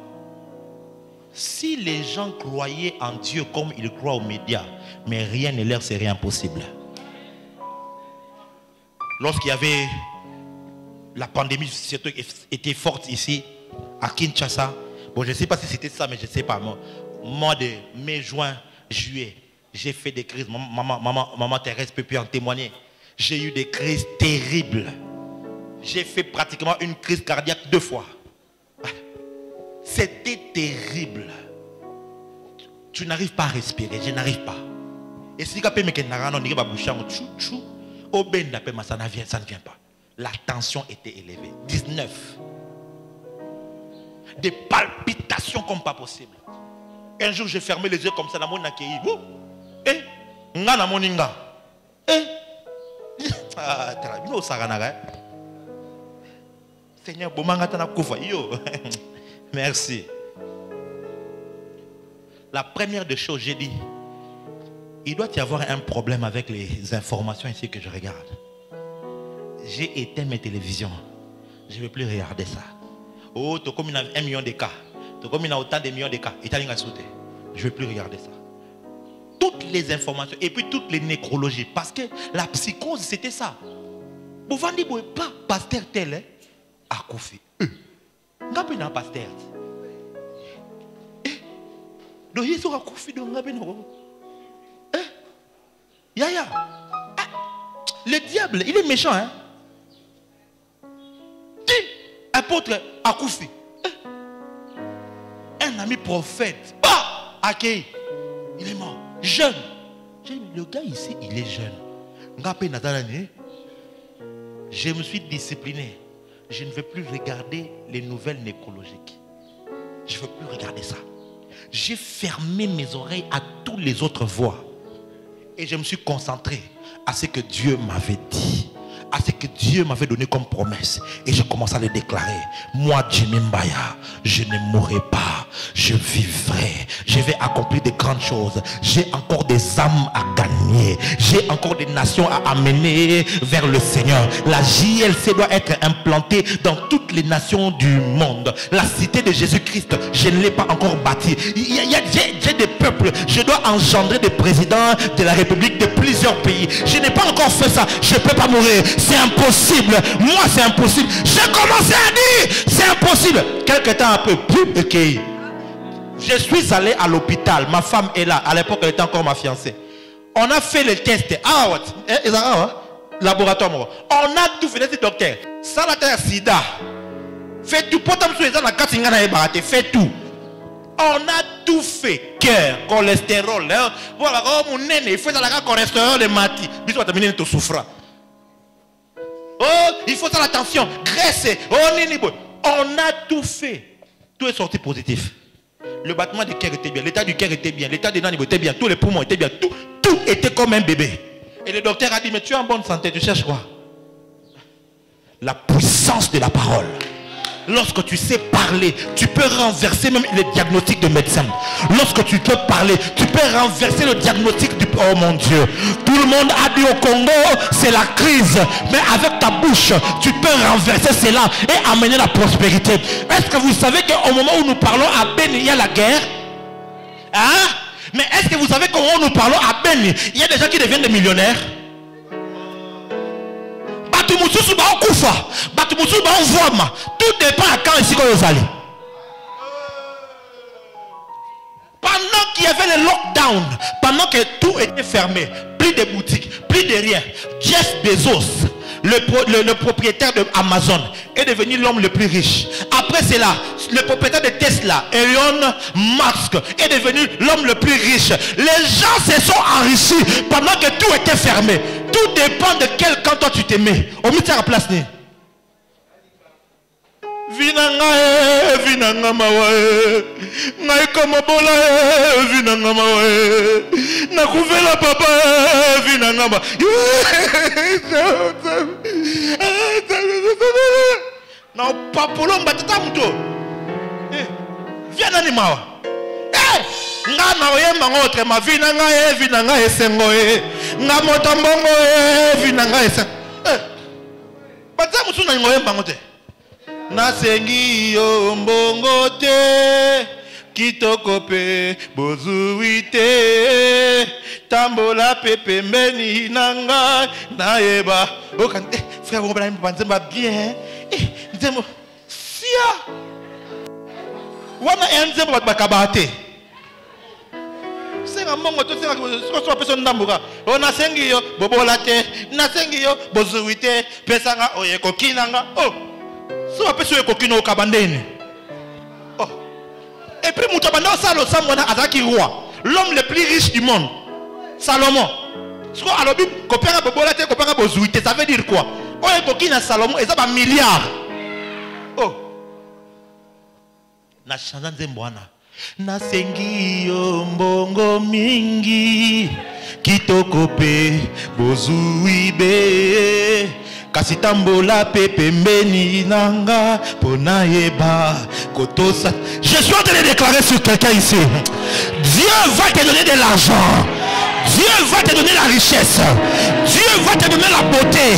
si les gens croyaient en Dieu comme ils croient aux médias, mais rien ne leur serait impossible. Lorsqu'il y avait la pandémie était forte ici, à Kinshasa, bon, je ne sais pas si c'était ça, mais je ne sais pas. Moi, mois de mai, juin, juillet, j'ai fait des crises. Maman, maman, maman Thérèse peut plus en témoigner. J'ai eu des crises terribles. J'ai fait pratiquement une crise cardiaque deux fois. C'était terrible. Tu n'arrives pas à respirer. Je n'arrive pas. Et si tu peux me ça ne vient, ça ne vient pas. la tension était élevée. 19. Des palpitations comme pas possible. Un jour, j'ai fermé les yeux comme ça, dans mon accueil. Eh, nga na moninga. Eh, ah, tala, bino eh. Seigneur, bomanga tana kufa. Yo, merci. La première des choses, j'ai dit, il doit y avoir un problème avec les informations ici que je regarde. J'ai éteint mes télévisions. Je ne veux plus regarder ça. Oh, tu comme un million de cas. Tu comme autant de millions de cas. Je ne veux plus regarder ça. Toutes les informations et puis toutes les nécrologies. Parce que la psychose, c'était ça. Vous vendez pas pasteur tel, hein, à Kofi. Ngapi na pasteur. Eh, sera Kofi donc ngapi na Eh, Yaya. Ah, le diable, il est méchant, hein? apôtre Akoufi. Un ami prophète. Bah, Akei. Il est mort. Jeune. Le gars ici, il est jeune. Je me suis discipliné. Je ne veux plus regarder les nouvelles nécrologiques. Je ne veux plus regarder ça. J'ai fermé mes oreilles à toutes les autres voix. Et je me suis concentré à ce que Dieu m'avait dit à ce que Dieu m'avait donné comme promesse. Et je commence à le déclarer. Moi, Jimmy Mbaya, je ne mourrai pas. Je vivrai. Je vais accomplir de grandes choses. J'ai encore des âmes à gagner. J'ai encore des nations à amener vers le Seigneur. La JLC doit être implantée dans toutes les nations du monde. La cité de Jésus-Christ, je ne l'ai pas encore bâtie. J'ai des peuples. Je dois engendrer des présidents de la République de plusieurs pays. Je n'ai pas encore fait ça. Je ne peux pas mourir c'est impossible. Moi, c'est impossible. J'ai commencé à dire, c'est impossible. Quelque temps un peu plus, ok. Je suis allé à l'hôpital. Ma femme est là. À l'époque, elle était encore ma fiancée. On a fait le test. Ah, ouais. Eh, hein? Laboratoire. On a tout fait, docteur. Ça, la sida. Fais tout. Fais tout. On a tout fait. Cœur, cholestérol. Hein? Voilà, oh, mon nene, il faut la cholestérol de mati. Bisous, terminer souffrant. Oh, il faut faire attention. Graisse. Oh, On a tout fait. Tout est sorti positif. Le battement du cœur était bien. L'état du cœur était bien. L'état des nanibos était bien. Tous les poumons étaient bien. Tout, tout était comme un bébé. Et le docteur a dit, mais tu es en bonne santé. Tu cherches quoi? La puissance de la parole. Lorsque tu sais parler, tu peux renverser même les diagnostics de médecins. Lorsque tu peux parler, tu peux renverser le diagnostic du... Oh mon Dieu. Tout le monde a dit au Congo, c'est la crise. Mais avec ta bouche, tu peux renverser cela et amener la prospérité. Est-ce que vous savez qu'au moment où nous parlons à Ben, il y a la guerre? Hein? Mais est-ce que vous savez qu'au moment où nous parlons à Ben, il y a des gens qui deviennent des millionnaires? Tout dépend à quand esika oyo allez. pendant qu'il y avait le lockdown pendant que tout était fermé plus de boutiques plus de rien Jeff Bezos le, le, propriétaire de Amazon est devenu l'homme le plus riche. Après cela, le propriétaire de Tesla, Elon Musk, est devenu l'homme le plus riche. Les gens se sont enrichis pendant que tout était fermé. Tout dépend de quel camp toi tu t'aimais. Au milieu de la place. vinanga e vinanga mawa e ngai komobola e vinanga mawa papa e vinanga ma na opapolomba tata moto mawa nga na oyemba ngo otrema vi na ngai e vi na ngai esengo e. Nga moto mbongo e vi na ngai esengo batia mosusu na ningo oyemba ngo te. Nasengi yo mbongo te kitoko mpe bozwi te. Tambola mpe pembeni na ngai nayeba. Okande eh, frère obelani banzembo bien eh, nzembo sia. Wana eya nzembo bato bakabaa te senga mbongo o yo bobola te. Oh. oh. epuis moto abanda osala osambo wana azalaki roi. L'homme le plus riche du monde. Salomon. Siko alobi kopanga bobola te ça veut dire quoi? Oyo ekoki na salomo eza bamilliard oh. na chanza nzembo wana je suis en train de déclarer sur quelqu'un ici. Dieu va te donner de l'argent. Dieu va te donner la richesse. Dieu va te donner la beauté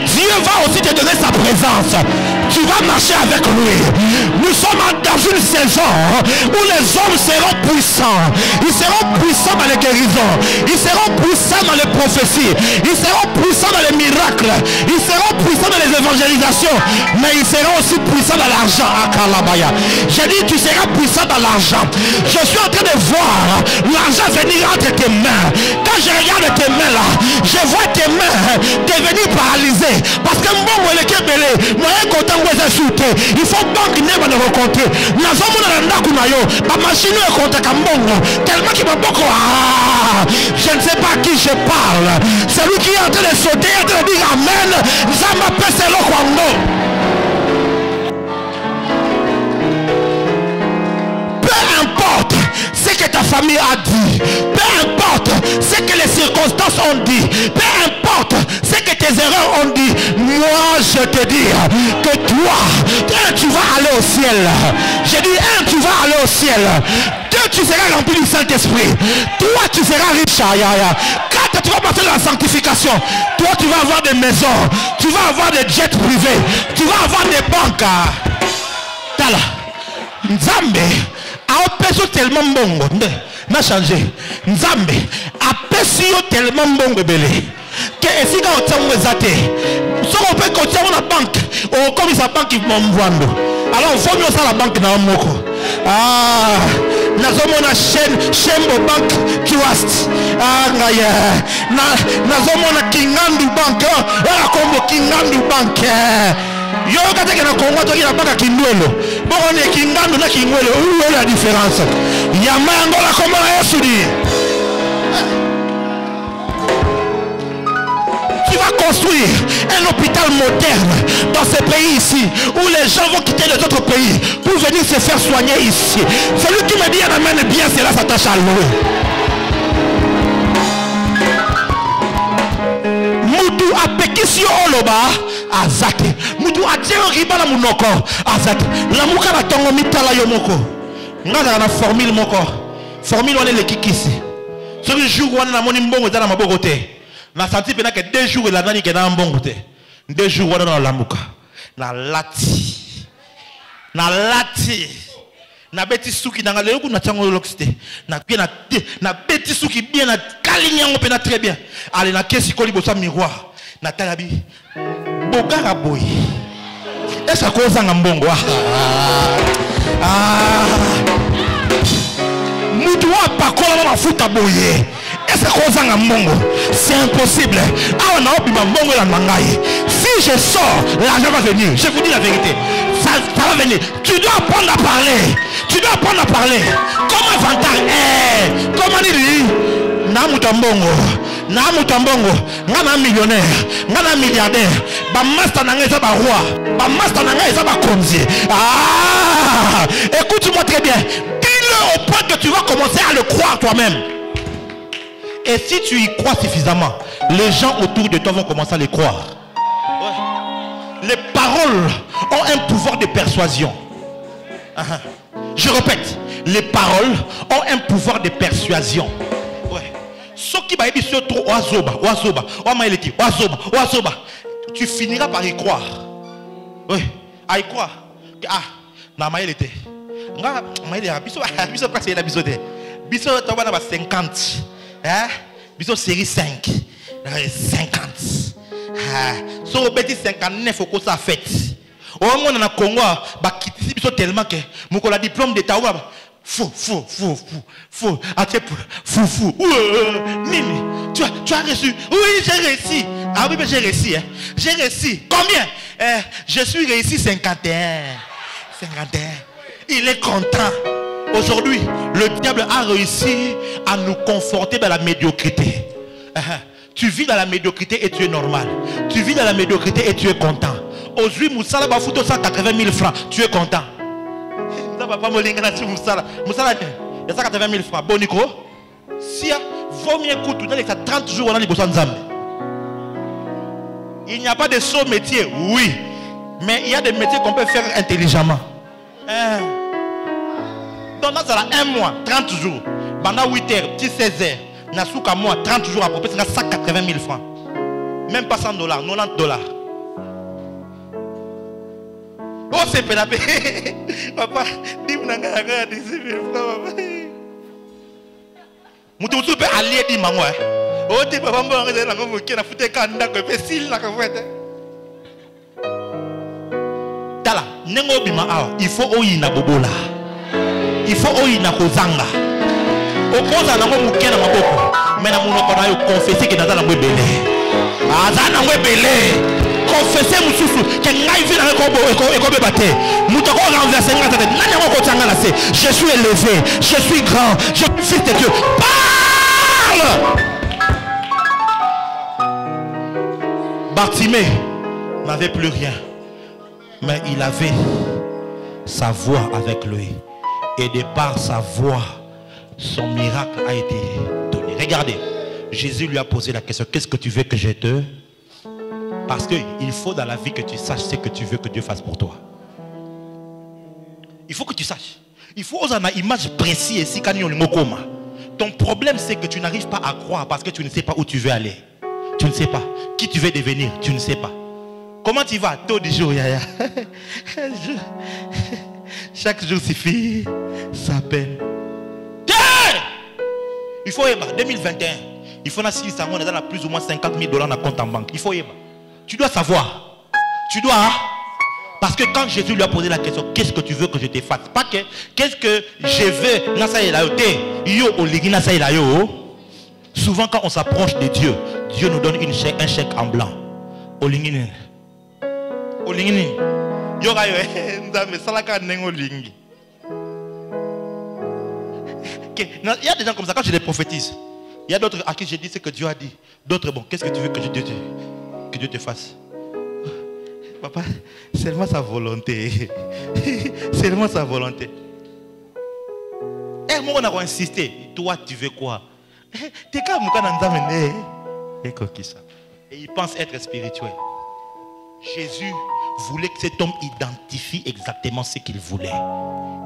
dieu va aussi te donner sa présence. Tu vas marcher avec lui. Nous sommes dans une saison où les hommes seront puissants. Ils seront puissants dans les guérisons. Ils seront puissants dans les prophéties. Ils seront puissants dans les miracles. Ils seront puissants dans les évangélisations. Mais ils seront aussi puissants dans l'argent. À Kalabaya. J'ai dit tu seras puissant dans l'argent. Je suis en train de voir l'argent venir entre tes mains. Quand je regarde tes mains là je vois tes mains devenir paralysées parce que mbongo eleki ebele moyen kotango eza su te il faut banque nde bana kokonte nazomona na ndako na yo bamashine oyo ekontaka mbongo tellement ki maboko je ne sais pas qui je parle. Celui qui est en train de sauter en train de dire amen nzambe apesa eloko yango a dit, peu importe ce que les circonstances ont dit, peu importe ce que tes erreurs ont dit, moi je te dis que toi, un, tu vas aller au ciel. J'ai dit, un, tu vas aller au ciel. Deux, tu seras rempli du Saint-Esprit. Toi, tu seras riche. Quatre, tu vas passer la sanctification. Toi, tu vas avoir des maisons. Tu vas avoir des jets privés. Tu vas avoir des banques. Nzambe apesi yo tellement mbongo nde na change nzambe apesi yo tellement mbongo ebele. Ke esika otiango eza te soki ope kotiango na banke okomisa banke momvwando alors fomi osala banke na yo moko. Ah, nazomona shembo bank trust ah, ngai nazomona kingandu bank. Oya kombo kingandu bank di tu vas construire un hôpital moderne dans ce pays ici où les gens vont quitter les autres pays pour venir se faire soigner ici. Celui qui me dit amène bien cela s'attache à louer mutu apekisi yo aza te mutu atie yo riba na monoko aza te lamuka na ntongo mitala yo moko. Nga azala na formule moko. Formule wana eleki kisi soki jour wana namoni mbongo eza na maboko te nasanti mpena ke deux jours elandani ke na mbongo te. Deux jours wana nalamuka nalati nalati nabeti suki nanga lelo kuna ntiango lokisi te. Nabie nabeti suki bien nakalingi yango mpena très bien. Ale nakesi ko liboso ya miroir. Natala bi bokaka boye ese akozanga mbongo mutu oyo apakola na mafuta boye. Ese kozanga mbongo c'est impossible. Awa naobima mbongo elanda ngai si je sors l'argent va venir. Je vous dis la vérité. Ça, ça va venir. Tu dois apprendre à parler. Tu dois apprendre à parler. Comme avantage eh, comment nini na moto ya mbongo na moto ya mbongo nga na millionnaire nga na milliardaire. Bamaster na ngai eza baroi bamaster na ngai eza bakonzi ah, écoute moi très bien. Dis-le au point que tu vas commencer à le croire toi-même. Et si tu y crois suffisamment les gens autour de toi vont commencer à les croire. Ouais. les paroles ont un pouvoir de persuasion. Uh -huh. je répète les paroles ont un pouvoir de persuasion soki bayebi so trop oazoba oazoba oamayeleki oazoba oazoba. Tu finiras par y croire. Oui à y croire ah na mayele te nga mayele ya biso biso biso te biso tobana ba 50 eh? biso série 5 50 so obeti 59 okosa fete omona na congo bakitisi biso tellement ke mokolo diplôme d'état fou, fou, fou, fou, fou, à tes fou, fou, Mimi, tu as, tu as reçu, oui, j'ai réussi, ah oui, mais j'ai réussi, hein. j'ai réussi, combien? Eh, Je suis réussi 51, 51, il est content. Aujourd'hui, le diable a réussi à nous conforter dans la médiocrité. Tu vis dans la médiocrité et tu es normal. Tu vis dans la médiocrité et tu es content. Aujourd'hui, Moussala va foutre 180 000 francs. Tu es content. Papa Molinga na sur Moussala. Moussala, il y a 180 000 francs. Bon, Nico. Si, vaut mieux écouter, on a 30 jours, on a les besoins de Il n'y a pas de saut métier, oui. Mais il y a des métiers qu'on peut faire intelligemment. Hein? Donc, un mois, 30 jours. Pendant 8 heures, 16 heures. Nasuka mois, 30 jours c'est 180 000 francs. Même pas 100 dollars, 90 dollars. Oh, c'est pénapé. Papa, dis-moi, dis 10 000 francs, papa. Mutu mutu pe allié di mango. Oh, ti papa mbo ngeze na ngomu kena fute kanda ko pe sil na ko fete. Tala, nengo bima awa, il faut oyina bobola. Il faut oyina kozanga. okoza nango moke na maboko me na monoko na yo confesse ke naza nango ebele aza nango ebele vi je suis élevé je suis grand je suis fils de dieu parle Bartimée n'avait plus rien mais il avait sa voix avec lui et de par sa voix son miracle a été donné. Regardez, Jésus lui a posé la question, qu'est-ce que tu veux que je te... Parce qu'il faut dans la vie que tu saches ce que tu veux que Dieu fasse pour toi. Il faut que tu saches. Il faut avoir une image précise ici quand Ton problème c'est que tu n'arrives pas à croire parce que tu ne sais pas où tu veux aller. Tu ne sais pas. Qui tu veux devenir, tu ne sais pas. Comment tu vas? Tôt du jour, Yaya. Chaque jour suffit sa peine. Il faut y 2021. Il faut on a plus ou moins 50 000 dollars dans compte en banque. Il faut y Tu dois savoir. Tu dois. Hein? Parce que quand Jésus lui a posé la question, qu'est-ce que tu veux que je te fasse? Pas que, qu'est-ce que je veux? Souvent quand on s'approche de Dieu, Dieu nous donne une chèque, un chèque en blanc. Il y a des gens comme ça, quand je les prophétise, il y a d'autres à qui je dis ce que Dieu a dit. D'autres, bon, qu'est-ce que tu veux que Dieu te, que Dieu te fasse Papa, seulement sa volonté. seulement sa volonté. Et eh, moi, on a insisté. Toi, tu veux quoi? Eh, Et il pense être spirituel. Jésus voulait que cet homme identifie exactement ce qu'il voulait.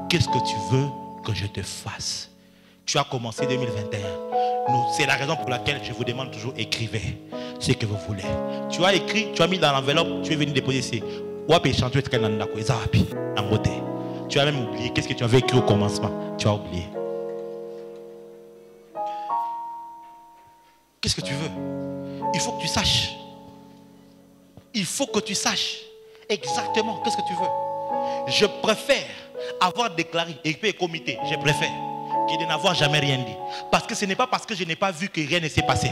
Qu'est-ce que tu veux que je te fasse? Tu as commencé 2021. C'est la raison pour laquelle je vous demande toujours écrivez ce que vous voulez. Tu as écrit, tu as mis dans l'enveloppe, tu es venu déposer ici. Tu as même oublié qu'est-ce que tu avais écrit au commencement? Tu as oublié. Qu'est-ce que tu veux? Il faut que tu saches. Il faut que tu saches exactement qu'est-ce que tu veux. Je préfère avoir déclaré et comité. Je préfère que de n'avoir jamais rien dit. Parce que ce n'est pas parce que je n'ai pas vu que rien ne s'est passé.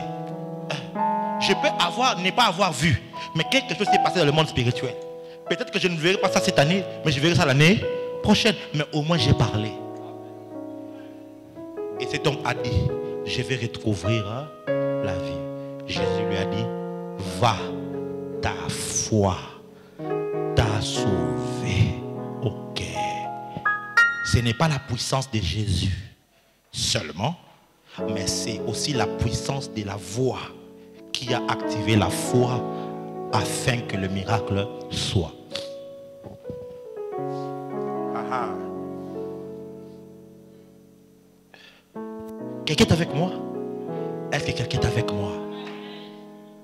Je peux avoir, ne pas avoir vu, mais quelque chose s'est passé dans le monde spirituel. Peut-être que je ne verrai pas ça cette année, mais je verrai ça l'année prochaine. Mais au moins j'ai parlé. Et cet homme a dit, je vais recouvrir la vie. Jésus lui a dit, va, ta foi t'a sauvé. Ok. Ce n'est pas la puissance de Jésus seulement, mais c'est aussi la puissance de la voix qui a activé la foi afin que le miracle soit. Quelqu'un est avec moi? Est-ce que quelqu'un est avec moi?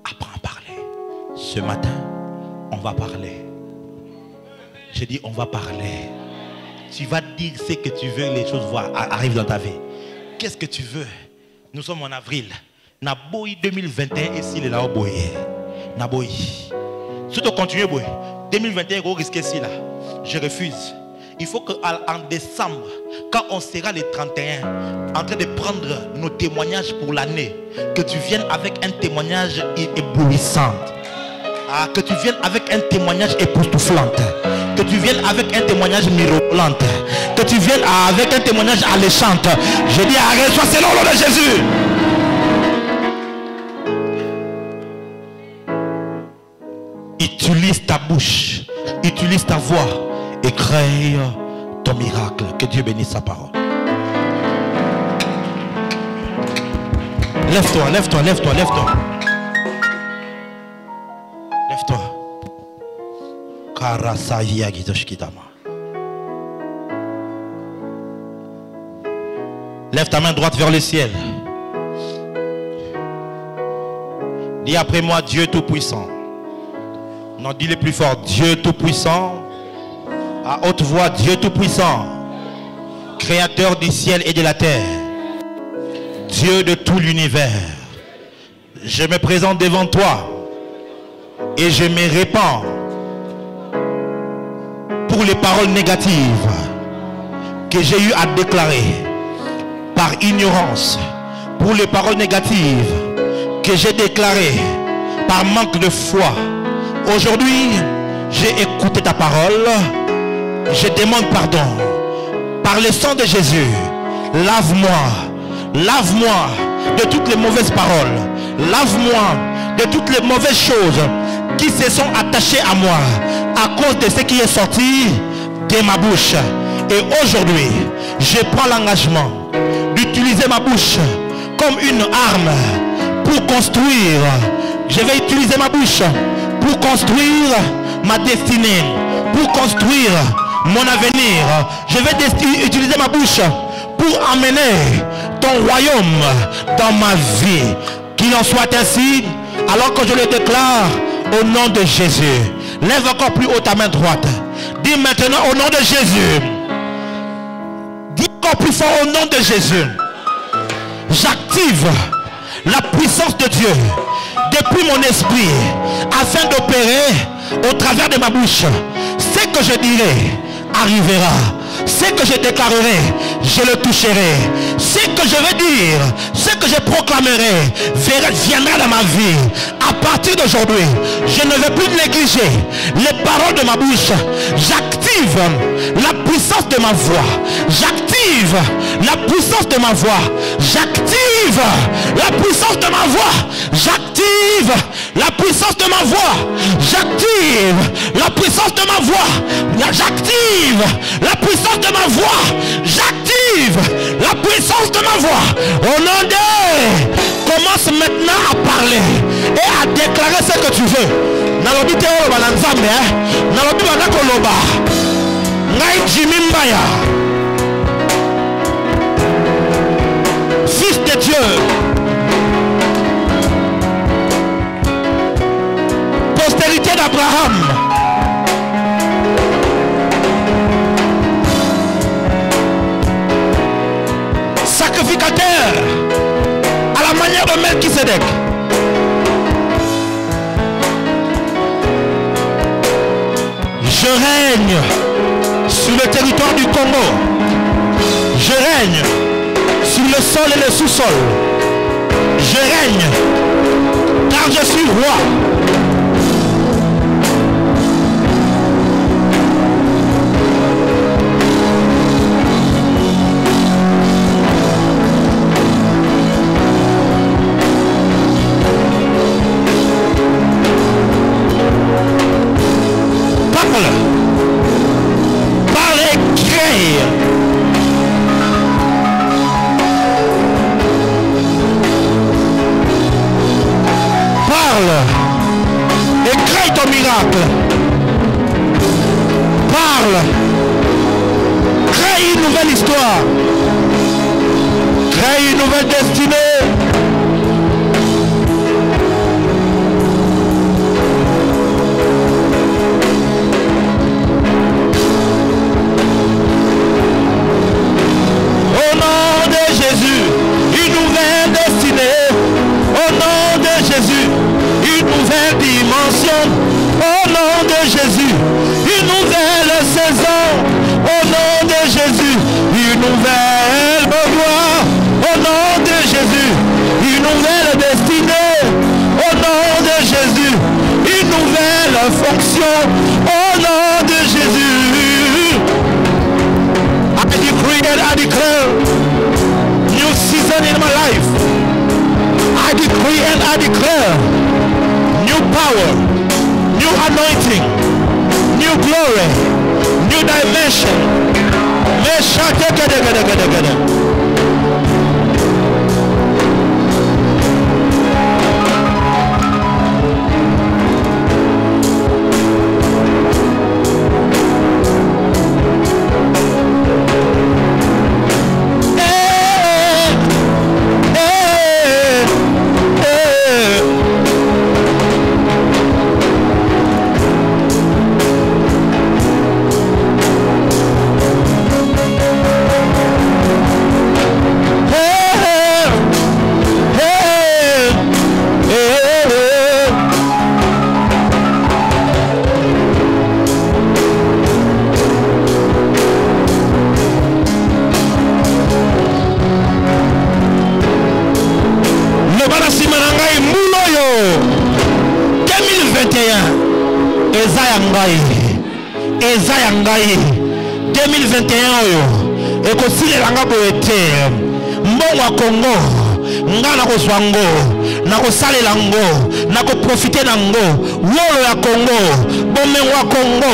Apprends à parler. Ce matin, on va parler. Je dis on va parler. Tu vas dire ce que tu veux, les choses arrivent dans ta vie qu'est-ce que tu veux? Nous sommes en avril. Naboy 2021 et s'il est là, boy. Naboy. Si tu continues, boy. 2021, gros risque ici là. Je refuse. Il faut qu'en décembre, quand on sera les 31, en train de prendre nos témoignages pour l'année, que tu viennes avec un témoignage éblouissant. Ah, que tu viennes avec un témoignage époustouflant que tu viennes avec un témoignage mirobolant, que tu viennes avec un témoignage alléchant. Je dis arrête, sois selon le nom de Jésus. Utilise ta bouche, utilise ta voix et crée ton miracle. Que Dieu bénisse sa parole. Lève-toi, lève-toi, lève-toi, lève-toi. Lève ta main droite vers le ciel. Dis après moi, Dieu Tout-Puissant. Non, dis le plus fort, Dieu Tout-Puissant. À haute voix, Dieu Tout-Puissant. Créateur du ciel et de la terre. Dieu de tout l'univers. Je me présente devant toi et je me répands pour les paroles négatives que j'ai eu à déclarer par ignorance, pour les paroles négatives que j'ai déclarées par manque de foi. Aujourd'hui, j'ai écouté ta parole. Je demande pardon. Par le sang de Jésus, lave-moi. Lave-moi de toutes les mauvaises paroles. Lave-moi de toutes les mauvaises choses qui se sont attachées à moi à cause de ce qui est sorti de ma bouche. Et aujourd'hui, je prends l'engagement d'utiliser ma bouche comme une arme pour construire. Je vais utiliser ma bouche pour construire ma destinée, pour construire mon avenir. Je vais utiliser ma bouche pour amener ton royaume dans ma vie. Qu'il en soit ainsi alors que je le déclare au nom de Jésus. Lève encore plus haut ta main droite. Dis maintenant au nom de Jésus. Dis encore plus fort au nom de Jésus. J'active la puissance de Dieu depuis mon esprit afin d'opérer au travers de ma bouche. Ce que je dirai arrivera. Ce que je déclarerai, je le toucherai. Ce que je vais dire, ce que je proclamerai, viendra dans ma vie. À partir d'aujourd'hui, je ne vais plus négliger les paroles de ma bouche. La puissance de ma voix. J'active la puissance de ma voix. J'active la puissance de ma voix. J'active la puissance de ma voix. J'active la puissance de ma voix. J'active la puissance de ma voix. J'active la puissance de ma voix. Au nom de commence maintenant à parler et à déclarer ce que tu veux. Ngai Jimmy Mbaya. Fils de Dieu. Postérité d'Abraham. sacrificateur à la manière de Melchisedec. Je règne sur le territoire du Congo. Je règne sur le sol et le sous-sol. Je règne car je suis roi. Au nom de Jésus. I decree and I declare new season in my life. I decree and I declare new power, new anointing, new glory, new dimension. kozwa ngo nakosalela ngo nakoprofite na ngo. Wolo ya kongo bomengo ya kongo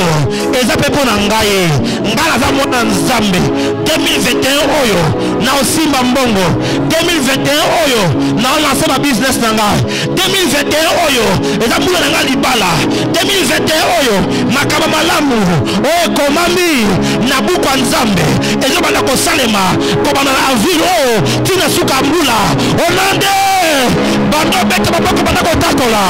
eza mpe mpo na ngai. Nga naza mwana nzambe. 2021 oyo naosimba mbongo. 2021 oyo naolanse ba business na ngai. 2021 oyo eza mbula na ngai libala. 2021 oyo makambo malamu. Oyo ekomami na buku ya nzambe. Ezobanda kosalema kobanda na avril oyo ntina suka mbula. Onande banɗo ɓe keɓa bokko bata ko tartola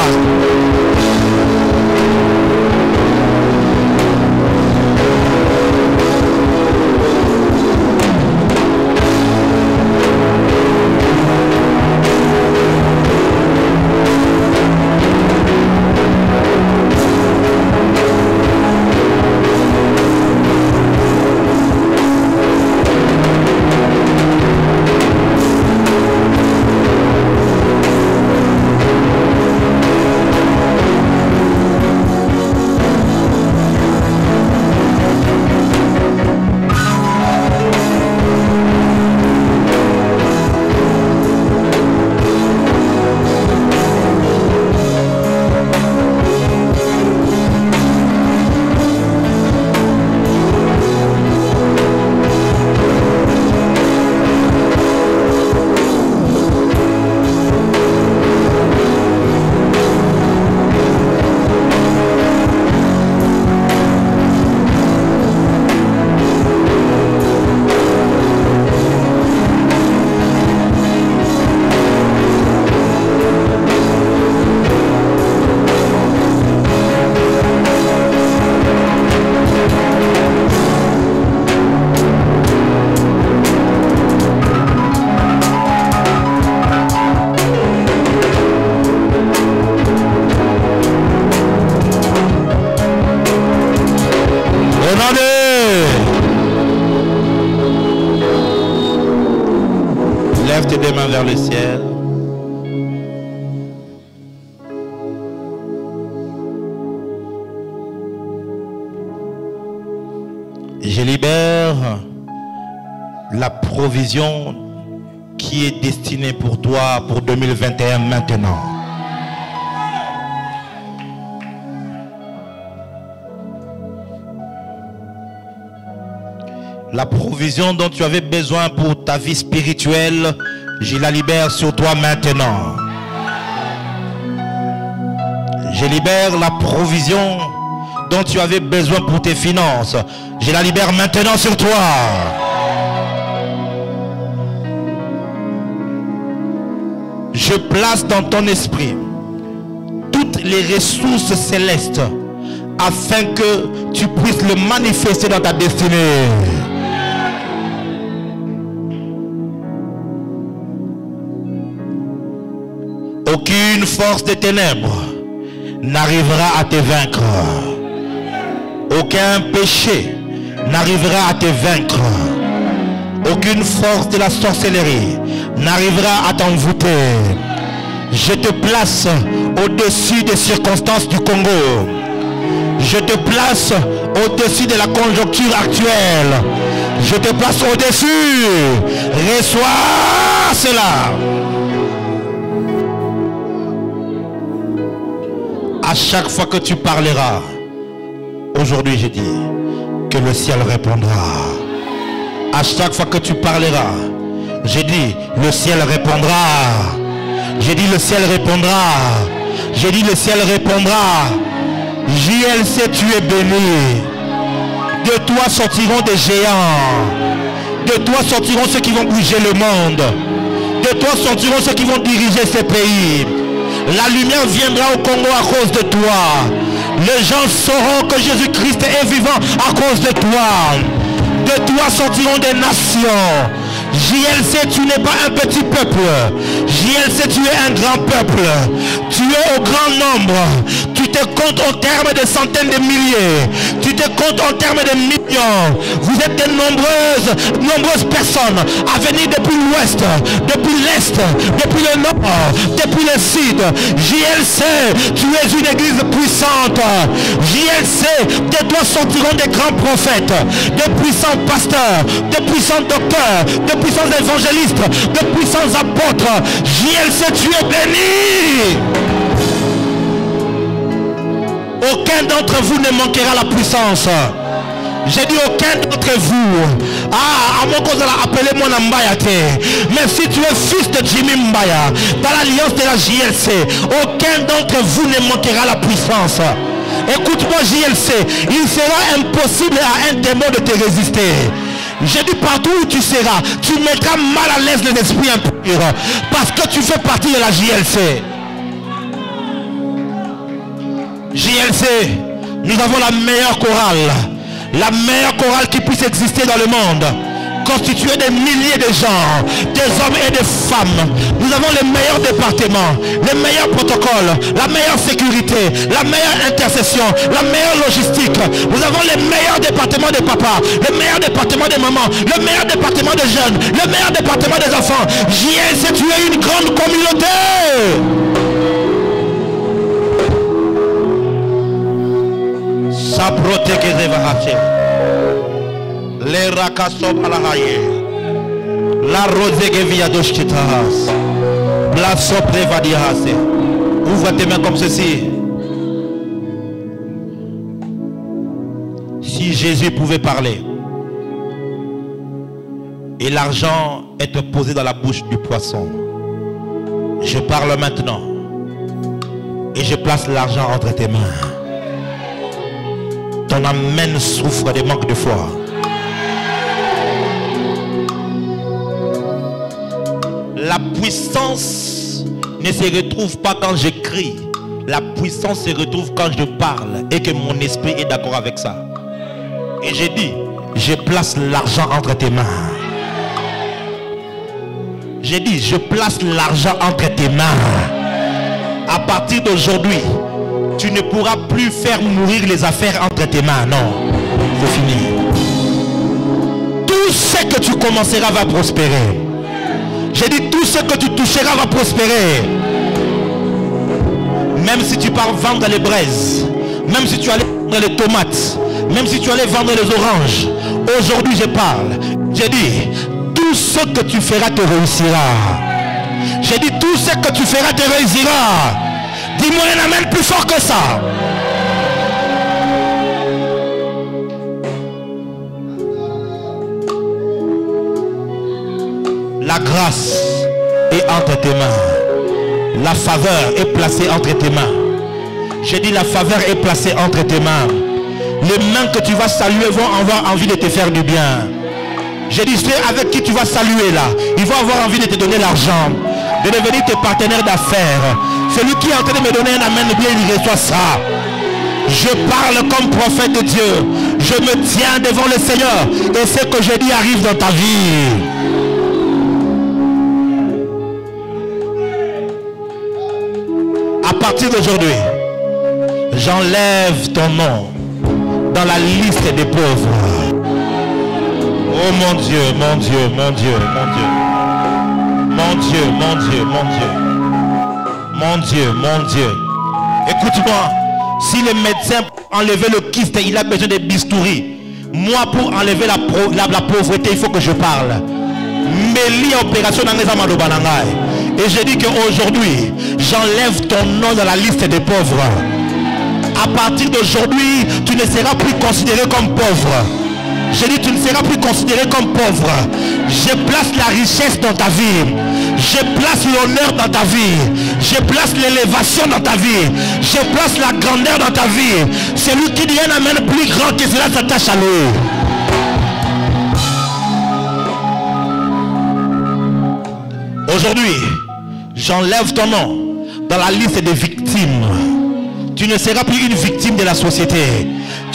qui est destinée pour toi pour 2021 maintenant. La provision dont tu avais besoin pour ta vie spirituelle, je la libère sur toi maintenant. Je libère la provision dont tu avais besoin pour tes finances. Je la libère maintenant sur toi. Je place dans ton esprit toutes les ressources célestes afin que tu puisses le manifester dans ta destinée. Aucune force des ténèbres n'arrivera à te vaincre. Aucun péché n'arrivera à te vaincre. Aucune force de la sorcellerie n'arrivera à t'envoûter. Je te place au-dessus des circonstances du Congo. Je te place au-dessus de la conjoncture actuelle. Je te place au-dessus. Reçois cela. À chaque fois que tu parleras, aujourd'hui j'ai dit que le ciel répondra. À chaque fois que tu parleras, j'ai dit le ciel répondra. J'ai dit le ciel répondra. J'ai dit le ciel répondra. JLC, tu es béni. De toi sortiront des géants. De toi sortiront ceux qui vont bouger le monde. De toi sortiront ceux qui vont diriger ces pays. La lumière viendra au Congo à cause de toi. Les gens sauront que Jésus-Christ est vivant à cause de toi. De toi sortiront des nations. JLC, tu n'es pas un petit peuple. JLC, tu es un grand peuple. Tu es au grand nombre. Tu te comptes en termes de centaines de milliers. Tu te comptes en termes de millions. Vous êtes de nombreuses, nombreuses personnes à venir depuis l'ouest, depuis l'est, depuis le nord, depuis le sud. JLC, tu es une église puissante. JLC, de toi sortiront des grands prophètes, de puissants pasteurs, de puissants docteurs, de puissants évangélistes, de puissants apôtres. JLC, tu es béni. Aucun d'entre vous ne manquera la puissance. J'ai dit aucun d'entre vous. Ah, à mon cause, appelez-moi Mbaya. Mais si tu es fils de Jimmy Mbaya, dans l'alliance de la JLC, aucun d'entre vous ne manquera la puissance. Écoute-moi JLC, il sera impossible à un démon de te résister. J'ai dit partout où tu seras, tu mettras mal à l'aise les esprits impurs. Parce que tu fais partie de la JLC. JLC, nous avons la meilleure chorale. La meilleure chorale qui puisse exister dans le monde. Constituée de milliers de gens, des hommes et des femmes. Nous avons les meilleurs départements, les meilleurs protocoles, la meilleure sécurité, la meilleure intercession, la meilleure logistique. Nous avons les meilleurs départements de papa, le meilleur département des mamans, le meilleur département des jeunes, le meilleur département des enfants. JLC, tu es une grande communauté. Les rakasob alahaye. La rose via doshkitas. La sopre vadiase. Ouvre tes mains comme ceci. Si Jésus pouvait parler et l'argent être posé dans la bouche du poisson, je parle maintenant et je place l'argent entre tes mains ton amène souffre des manques de foi. La puissance ne se retrouve pas quand j'écris. La puissance se retrouve quand je parle et que mon esprit est d'accord avec ça. Et j'ai dit, je place l'argent entre tes mains. J'ai dit, je place l'argent entre tes mains. À partir d'aujourd'hui, tu ne pourras plus faire mourir les affaires entre tes mains. Non, c'est fini. Tout ce que tu commenceras va prospérer. J'ai dit tout ce que tu toucheras va prospérer. Même si tu pars vendre les braises, même si tu allais vendre les tomates, même si tu allais vendre les oranges, aujourd'hui je parle. J'ai dit, tout ce que tu feras te réussira. J'ai dit, tout ce que tu feras te réussira. Dis-moi un amen plus fort que ça. La grâce est entre tes mains. La faveur est placée entre tes mains. J'ai dit la faveur est placée entre tes mains. Les mains que tu vas saluer vont avoir envie de te faire du bien. J'ai dit ceux avec qui tu vas saluer là, ils vont avoir envie de te donner l'argent, de devenir tes partenaires d'affaires. Celui qui est en train de me donner un amen, bien il reçoit ça. Je parle comme prophète de Dieu. Je me tiens devant le Seigneur. Et ce que je dis arrive dans ta vie. À partir d'aujourd'hui, j'enlève ton nom dans la liste des pauvres. Oh mon Dieu, mon Dieu, mon Dieu, mon Dieu. Mon Dieu, mon Dieu, mon Dieu. Mon Dieu, mon Dieu. Écoute-moi. Si le médecin pour enlever le kyste, il a besoin de bistouri. Moi, pour enlever la, la- pauvreté, il faut que je parle. Mélie opération. Et je dis qu'aujourd'hui, j'enlève ton nom dans la liste des pauvres. À partir d'aujourd'hui, tu ne seras plus considéré comme pauvre. J'ai dit, tu ne seras plus considéré comme pauvre. Je place la richesse dans ta vie. Je place l'honneur dans ta vie. Je place l'élévation dans ta vie. Je place la grandeur dans ta vie. Celui qui dit un amène plus grand que cela s'attache à lui. Aujourd'hui, j'enlève ton nom dans la liste des victimes. Tu ne seras plus une victime de la société.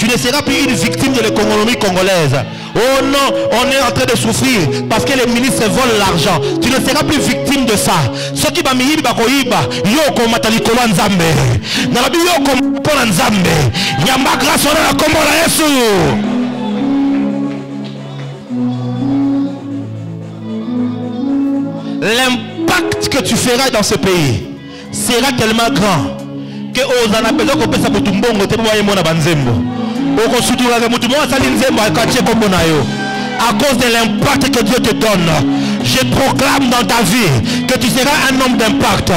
Tu ne seras plus une victime de l'économie congolaise. Oh non, on est en train de souffrir parce que les ministres volent l'argent. Tu ne seras plus victime de ça. Ce qui va me bakoyiba, yo ko matalikolo nzambe. Nalabi yo ko mpona nzambe. Yamba grâce na kombo na Yesu. L'impact que tu feras dans ce pays sera tellement grand que ozana besoin kopesa motu mbongo te mpo bayemona banzembo à cause de l'impact que Dieu te donne je proclame dans ta vie que tu seras un homme d'impact.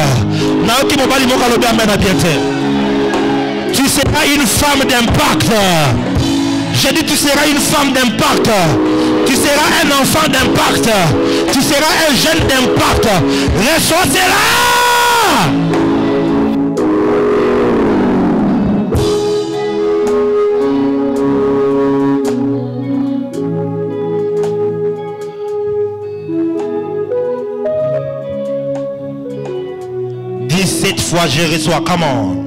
Nayoki mobali moko alobi tu seras une femme d'impact. Je dis tu seras une femme d'impact. Tu seras un enfant d'impact. Tu seras un jeune d'impact. Reçois cela Fois je reçois, come on.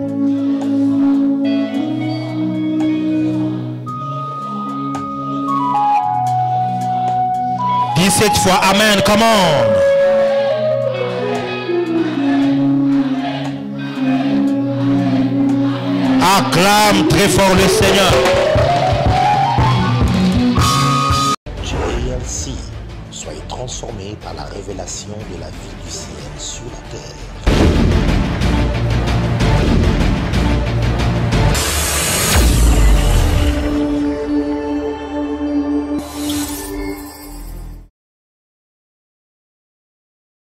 Dix-sept fois, amen, come on. Acclame très fort le Seigneur. Soyez transformés par la révélation de la vie du ciel sur la terre.